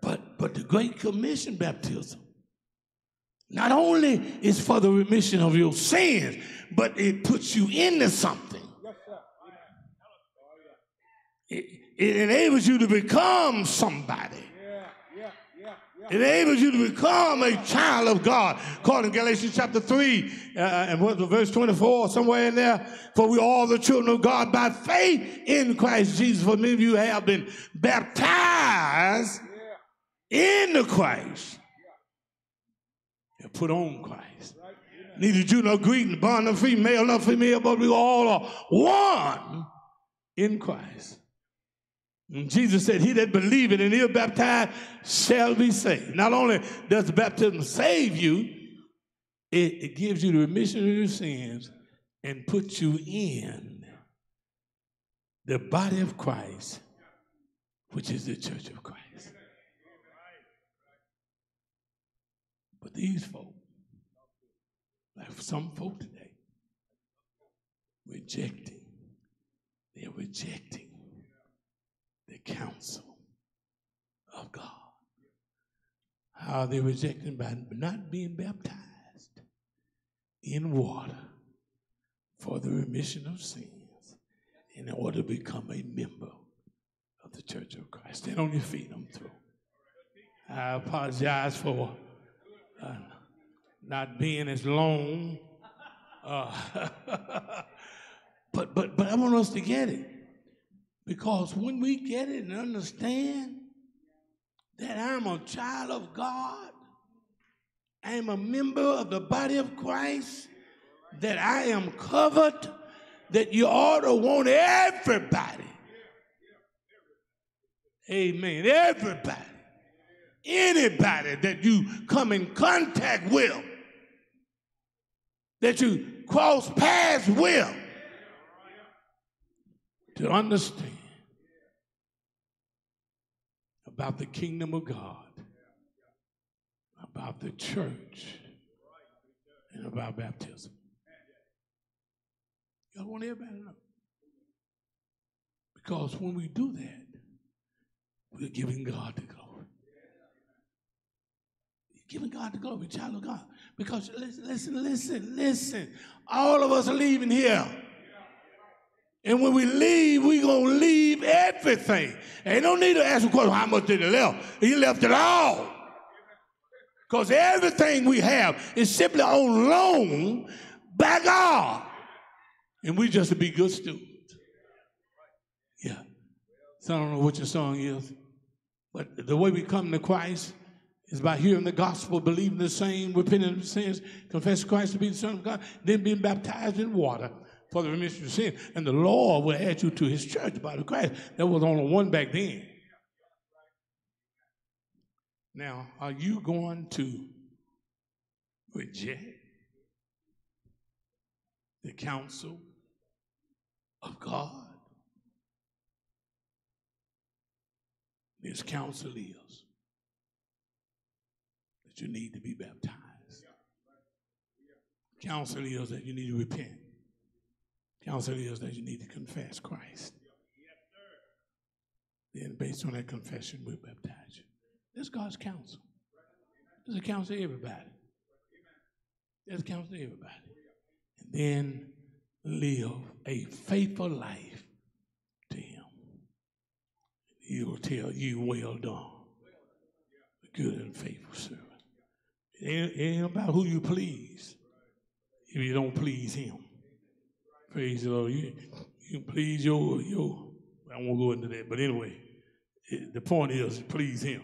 But but the Great Commission baptism, not only is for the remission of your sins, but it puts you into something. It, it enables you to become somebody. It enables you to become a child of God. According to Galatians chapter 3, uh, and what verse 24, somewhere in there. For we are all the children of God by faith in Christ Jesus. For many of you have been baptized into Christ. And put on Christ. Neither Jew nor Greek, bond nor free, male nor female, but we all are one in Christ. Jesus said, He that believeth and is baptized shall be saved. Not only does the baptism save you, it, it gives you the remission of your sins and puts you in the body of Christ, which is the church of Christ. But these folk, like some folk today, rejecting, they're rejecting the counsel of God. How they rejecting by not being baptized in water for the remission of sins in order to become a member of the Church of Christ? Stand on your feet, I'm through. I apologize for uh, not being as long. Uh, but but but I want us to get it. Because when we get it and understand that I'm a child of God, I am a member of the body of Christ, that I am covered, that you ought to want everybody. Amen. Everybody. Anybody that you come in contact with, that you cross paths with, to understand about the kingdom of God, about the church, and about baptism. I want everybody to know. Because when we do that, we're giving God the glory. Giving God the glory, child of God. Because listen, listen, listen, listen. All of us are leaving here. And when we leave, we going to leave everything. Ain't no need to ask a question, how much did he left? He left it all. Because everything we have is simply on loan by God. And we just to be good students. Yeah. So I don't know what your song is, but the way we come to Christ is by hearing the gospel, believing the same, repenting of sins, confessing Christ to be the Son of God, then being baptized in water for the remission of sin. And the Lord will add you to his church, by the body of Christ. That was only one back then. Now, are you going to reject the counsel of God? His counsel is that you need to be baptized. Counsel is that you need to repent. Counsel is that you need to confess Christ. Then, based on that confession, we'll baptize you. That's God's counsel. There's a counsel to everybody. There's a counsel to everybody. And then live a faithful life to Him. He will tell you, well done, good and faithful servant. It ain't about who you please if you don't please Him. Praise the Lord. You, you please your, your, I won't go into that, but anyway, it, the point is please Him.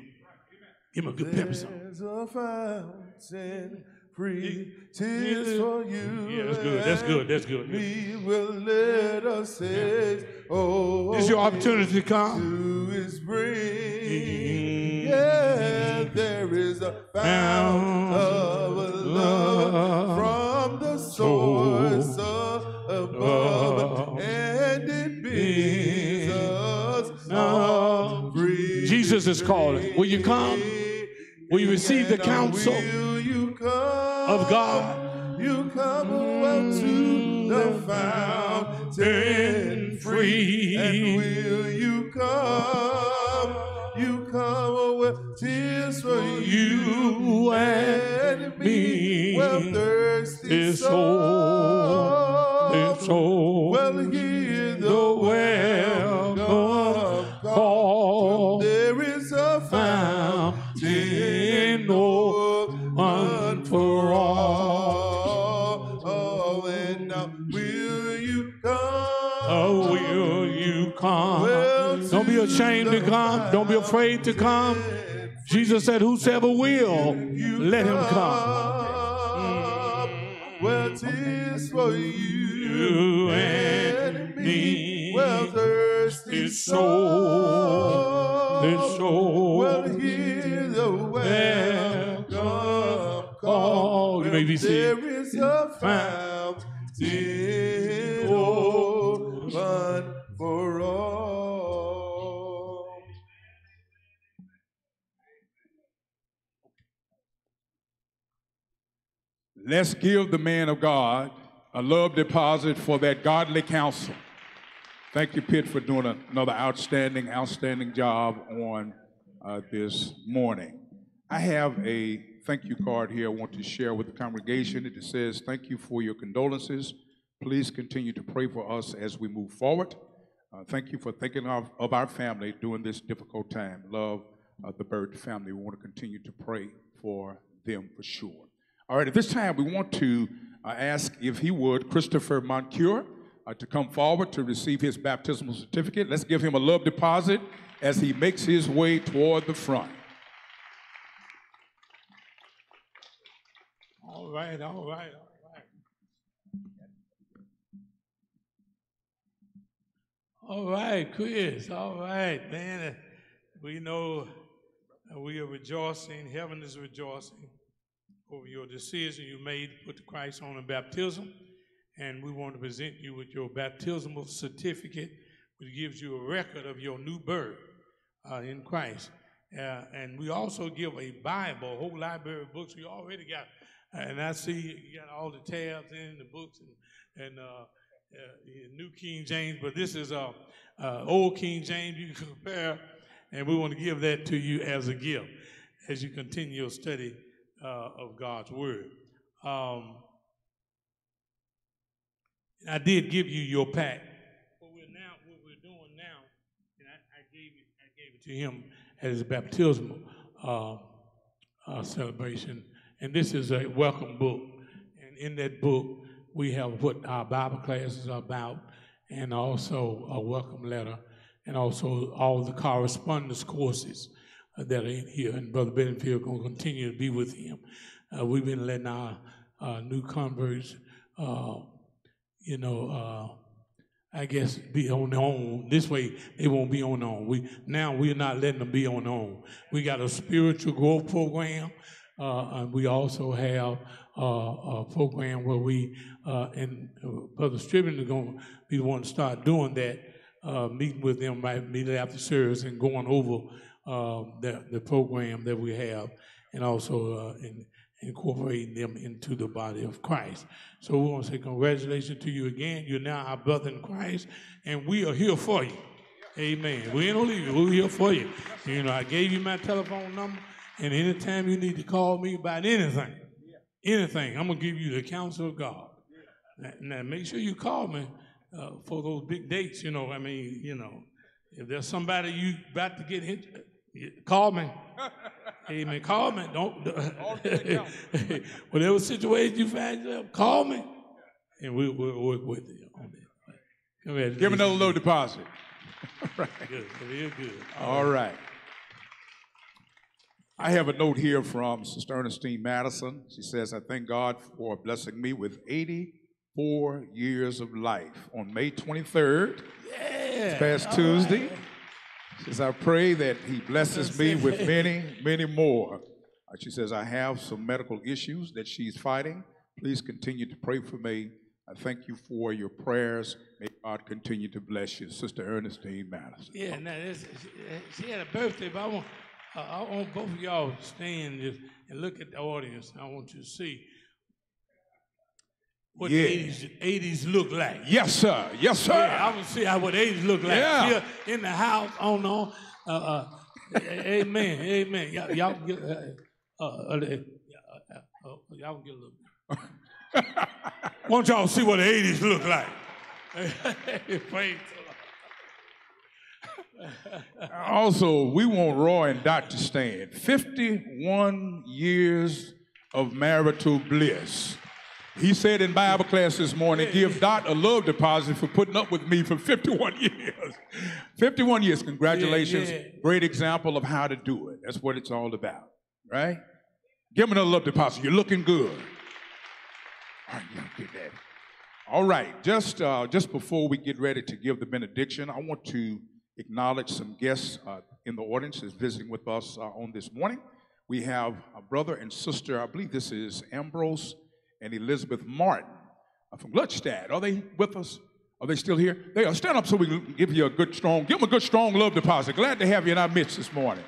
Give him a good pep song. There's a fountain free tears for you. Yeah, that's good. That's good. That's good. We will let us say, oh, This is your opportunity to come. to his bring. Mm-hmm. Yeah, there is a fount of love from the source above, and it bids us now. Jesus is calling. Will you come? Will you receive the counsel will you come of God? You come out to the fountain free. And will you come? You come with tears for you and me. thirsty his soul, soul. Well, hear the welcome call. There is a Fountain open for all. all. And now will you come? Oh, will you come? Well, Don't be ashamed to come. Don't be afraid to come. Jesus said, Whosoever will, let him come. Well, tis for you, You and me. Well, thirsty soul, his soul. Well, hear the welcome call. You may be seated. There is a fountain open for all. Let's give the man of God a love deposit for that godly counsel. Thank you, Pitt, for doing another outstanding, outstanding job on uh, this morning. I have a thank you card here I want to share with the congregation. It says, Thank you for your condolences. Please continue to pray for us as we move forward. Uh, thank you for thinking of, of our family during this difficult time. Love uh, the Bird family. We want to continue to pray for them for sure. All right, at this time, we want to uh, ask if he would, Christopher Moncure, uh, to come forward to receive his baptismal certificate. Let's give him a love deposit as he makes his way toward the front. All right, all right, all right. All right, Chris. All right, man. We know we are rejoicing. Heaven is rejoicing over your decision you made to put Christ on in baptism. And we want to present you with your baptismal certificate, which gives you a record of your new birth uh, in Christ. Uh, and we also give a Bible, a whole library of books. We already got, and I see you got all the tabs in the books and, and uh, uh, New King James, but this is uh, uh, Old King James. You can compare, and we want to give that to you as a gift as you continue your study uh, of God's Word. Um, I did give you your pack. What we're now, what we're doing now, and I, I gave it, I gave it to him as a baptismal uh, uh, celebration. And this is a welcome book. And in that book, we have what our Bible classes are about, and also a welcome letter, and also all the correspondence courses that are in here. And Brother Bedingfield going to continue to be with him. Uh, we've been letting our uh, new converts, uh, you know, uh, I guess be on their own. This way, they won't be on their own. We now we're not letting them be on their own. We got a spiritual growth program, uh, and we also have uh, a program where we and Brother Stribbing is going to be the one to start doing that, meeting with them right immediately after service and going over the the program that we have, and also uh, in, incorporating them into the body of Christ. So we want to say congratulations to you again. You're now our brother in Christ, and we are here for you. Amen. We ain't gonna leave you. We're here for you. You know, I gave you my telephone number, and anytime you need to call me about anything, anything, I'm gonna give you the counsel of God. Now, now make sure you call me uh, for those big dates. You know, I mean, you know, if there's somebody you about to get hit, call me. Amen. Call me. Don't. Whatever situation you find yourself, call me, and we, we'll work with you on that. Congratulations. Give another low deposit. Good. Real good. All right. I have a note here from Sister Ernestine Madison. She says, I thank God for blessing me with 84 years of life. On May 23rd, Yeah. past all Tuesday, right. She says, I pray that He blesses me with many, many more. Uh, She says, I have some medical issues that she's fighting. Please continue to pray for me. I thank you for your prayers. May God continue to bless you. Sister Ernestine Madison. Yeah, now this, she, she had a birthday, but I want, uh, I want both of y'all to stand and look at the audience. I want you to see what Yeah. the 80s, 80s look like. Yes, sir. Yes, sir. Yeah, I to see how what 80s look like. Yeah. Here in the house, on on. Uh, uh, amen, amen. Y'all, y'all get, uh, uh, uh, uh, uh, uh, y'all get a little. Want y'all see what the 80s look like. Also, we want Roy and Dot to stand. 51 years of marital bliss. He said in Bible class this morning, give Dot a love deposit for putting up with me for 51 years. 51 years, congratulations. Yeah, yeah. Great example of how to do it. That's what it's all about, right? Give him another love deposit. You're looking good. All right, get that. All right, just uh, just before we get ready to give the benediction, I want to acknowledge some guests uh, in the audience that's visiting with us uh, on this morning. We have a brother and sister. I believe this is Ambrose and Elizabeth Martin from Gluckstadt. Are they with us? Are they still here? They are. Stand up so we can give you a good, strong, give them a good, strong love deposit. Glad to have you in our midst this morning.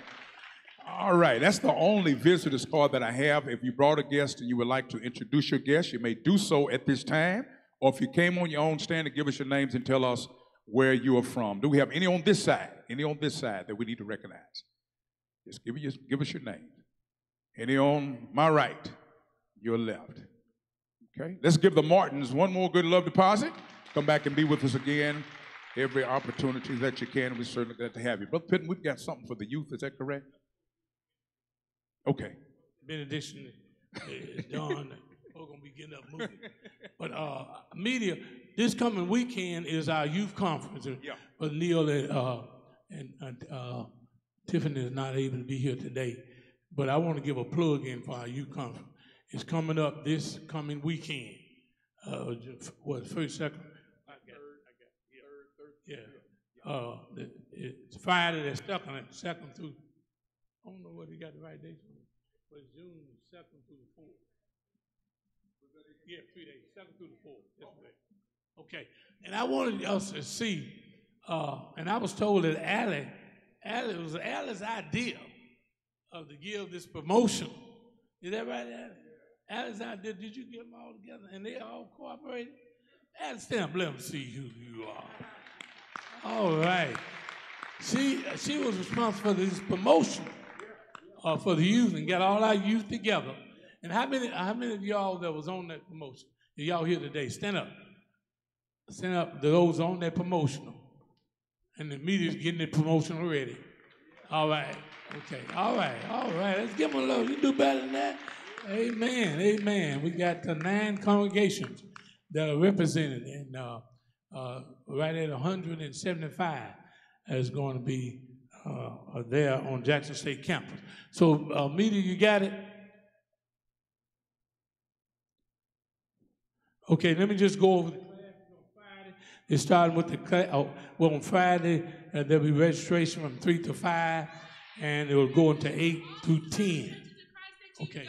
All right, that's the only visitor's card that I have. If you brought a guest and you would like to introduce your guest, you may do so at this time. Or if you came on your own, stand and give us your names and tell us where you are from. Do we have any on this side? Any on this side that we need to recognize? Just give, you, give us your name. Any on my right, your left. Okay, let's give the Martins one more good love deposit. Come back and be with us again every opportunity that you can. We're certainly glad to have you. Brother Pittman, we've got something for the youth. Is that correct? Okay. benediction is done. We're gonna be getting up moving. But uh, media, this coming weekend is our youth conference. Yeah. But Neil and, uh, and and, uh, Tiffany is not able to be here today. But I want to give a plug in for our youth conference. It's coming up this coming weekend. Uh, ju- what first, second? I got, I got, yeah, yeah. Uh, the- it's Friday the second, second through. I don't know what he got the right date for, but June second through the fourth. Yeah, three days, second through the fourth. That's right. Okay, and I wanted us to see, uh, and I was told that Allie, Allie it was Allie's idea of to give this promotion. Is that right, Allie? Idea. Did you get them all together and they all cooperated? Stand up. Let them see who you are. All right. She she was responsible for this promotion uh, for the youth and got all our youth together. And how many how many of y'all that was on that promotion? Y'all here today? Stand up. Stand up. Those on that promotional. And the media's getting the promotion already. All right. Okay. All right. All right. Let's give them a love. You do better than that. Amen. Amen. We got the nine congregations that are represented, and uh, uh, right at 175 is going to be uh, there on Jackson State campus. So, uh, media, you got it? Okay, let me just go over the classes on Friday. It's starting with the class. Oh, well, on Friday uh, there'll be registration from three to five, and it will go into eight to ten. Okay.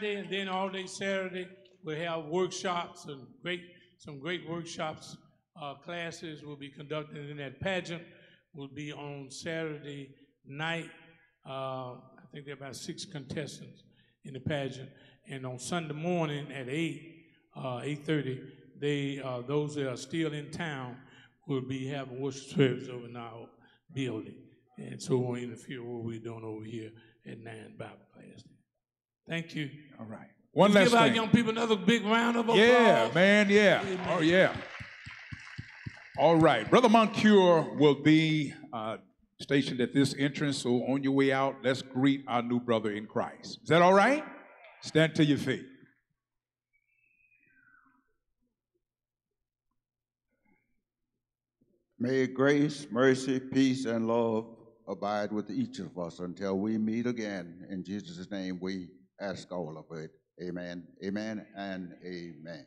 Friday, and then all day Saturday, we'll have workshops and great, some great workshops. Uh, classes will be conducted in that pageant. Will be on Saturday night. Uh, I think there are about six contestants in the pageant, and on Sunday morning at eight, uh, eight thirty, they uh, those that are still in town will be having worship service over in our building, and so won't interfere with what we're doing over here at nine Bible class. Thank you. All right. One Let's last give our young people another big round of applause. Yeah, man, yeah. Amen. Oh, yeah. All right. Brother Moncure will be uh, stationed at this entrance, so on your way out, let's greet our new brother in Christ. Is that all right? Stand to your feet. May grace, mercy, peace, and love abide with each of us until we meet again. In Jesus' name, we ask all of it. Amen, amen, and amen.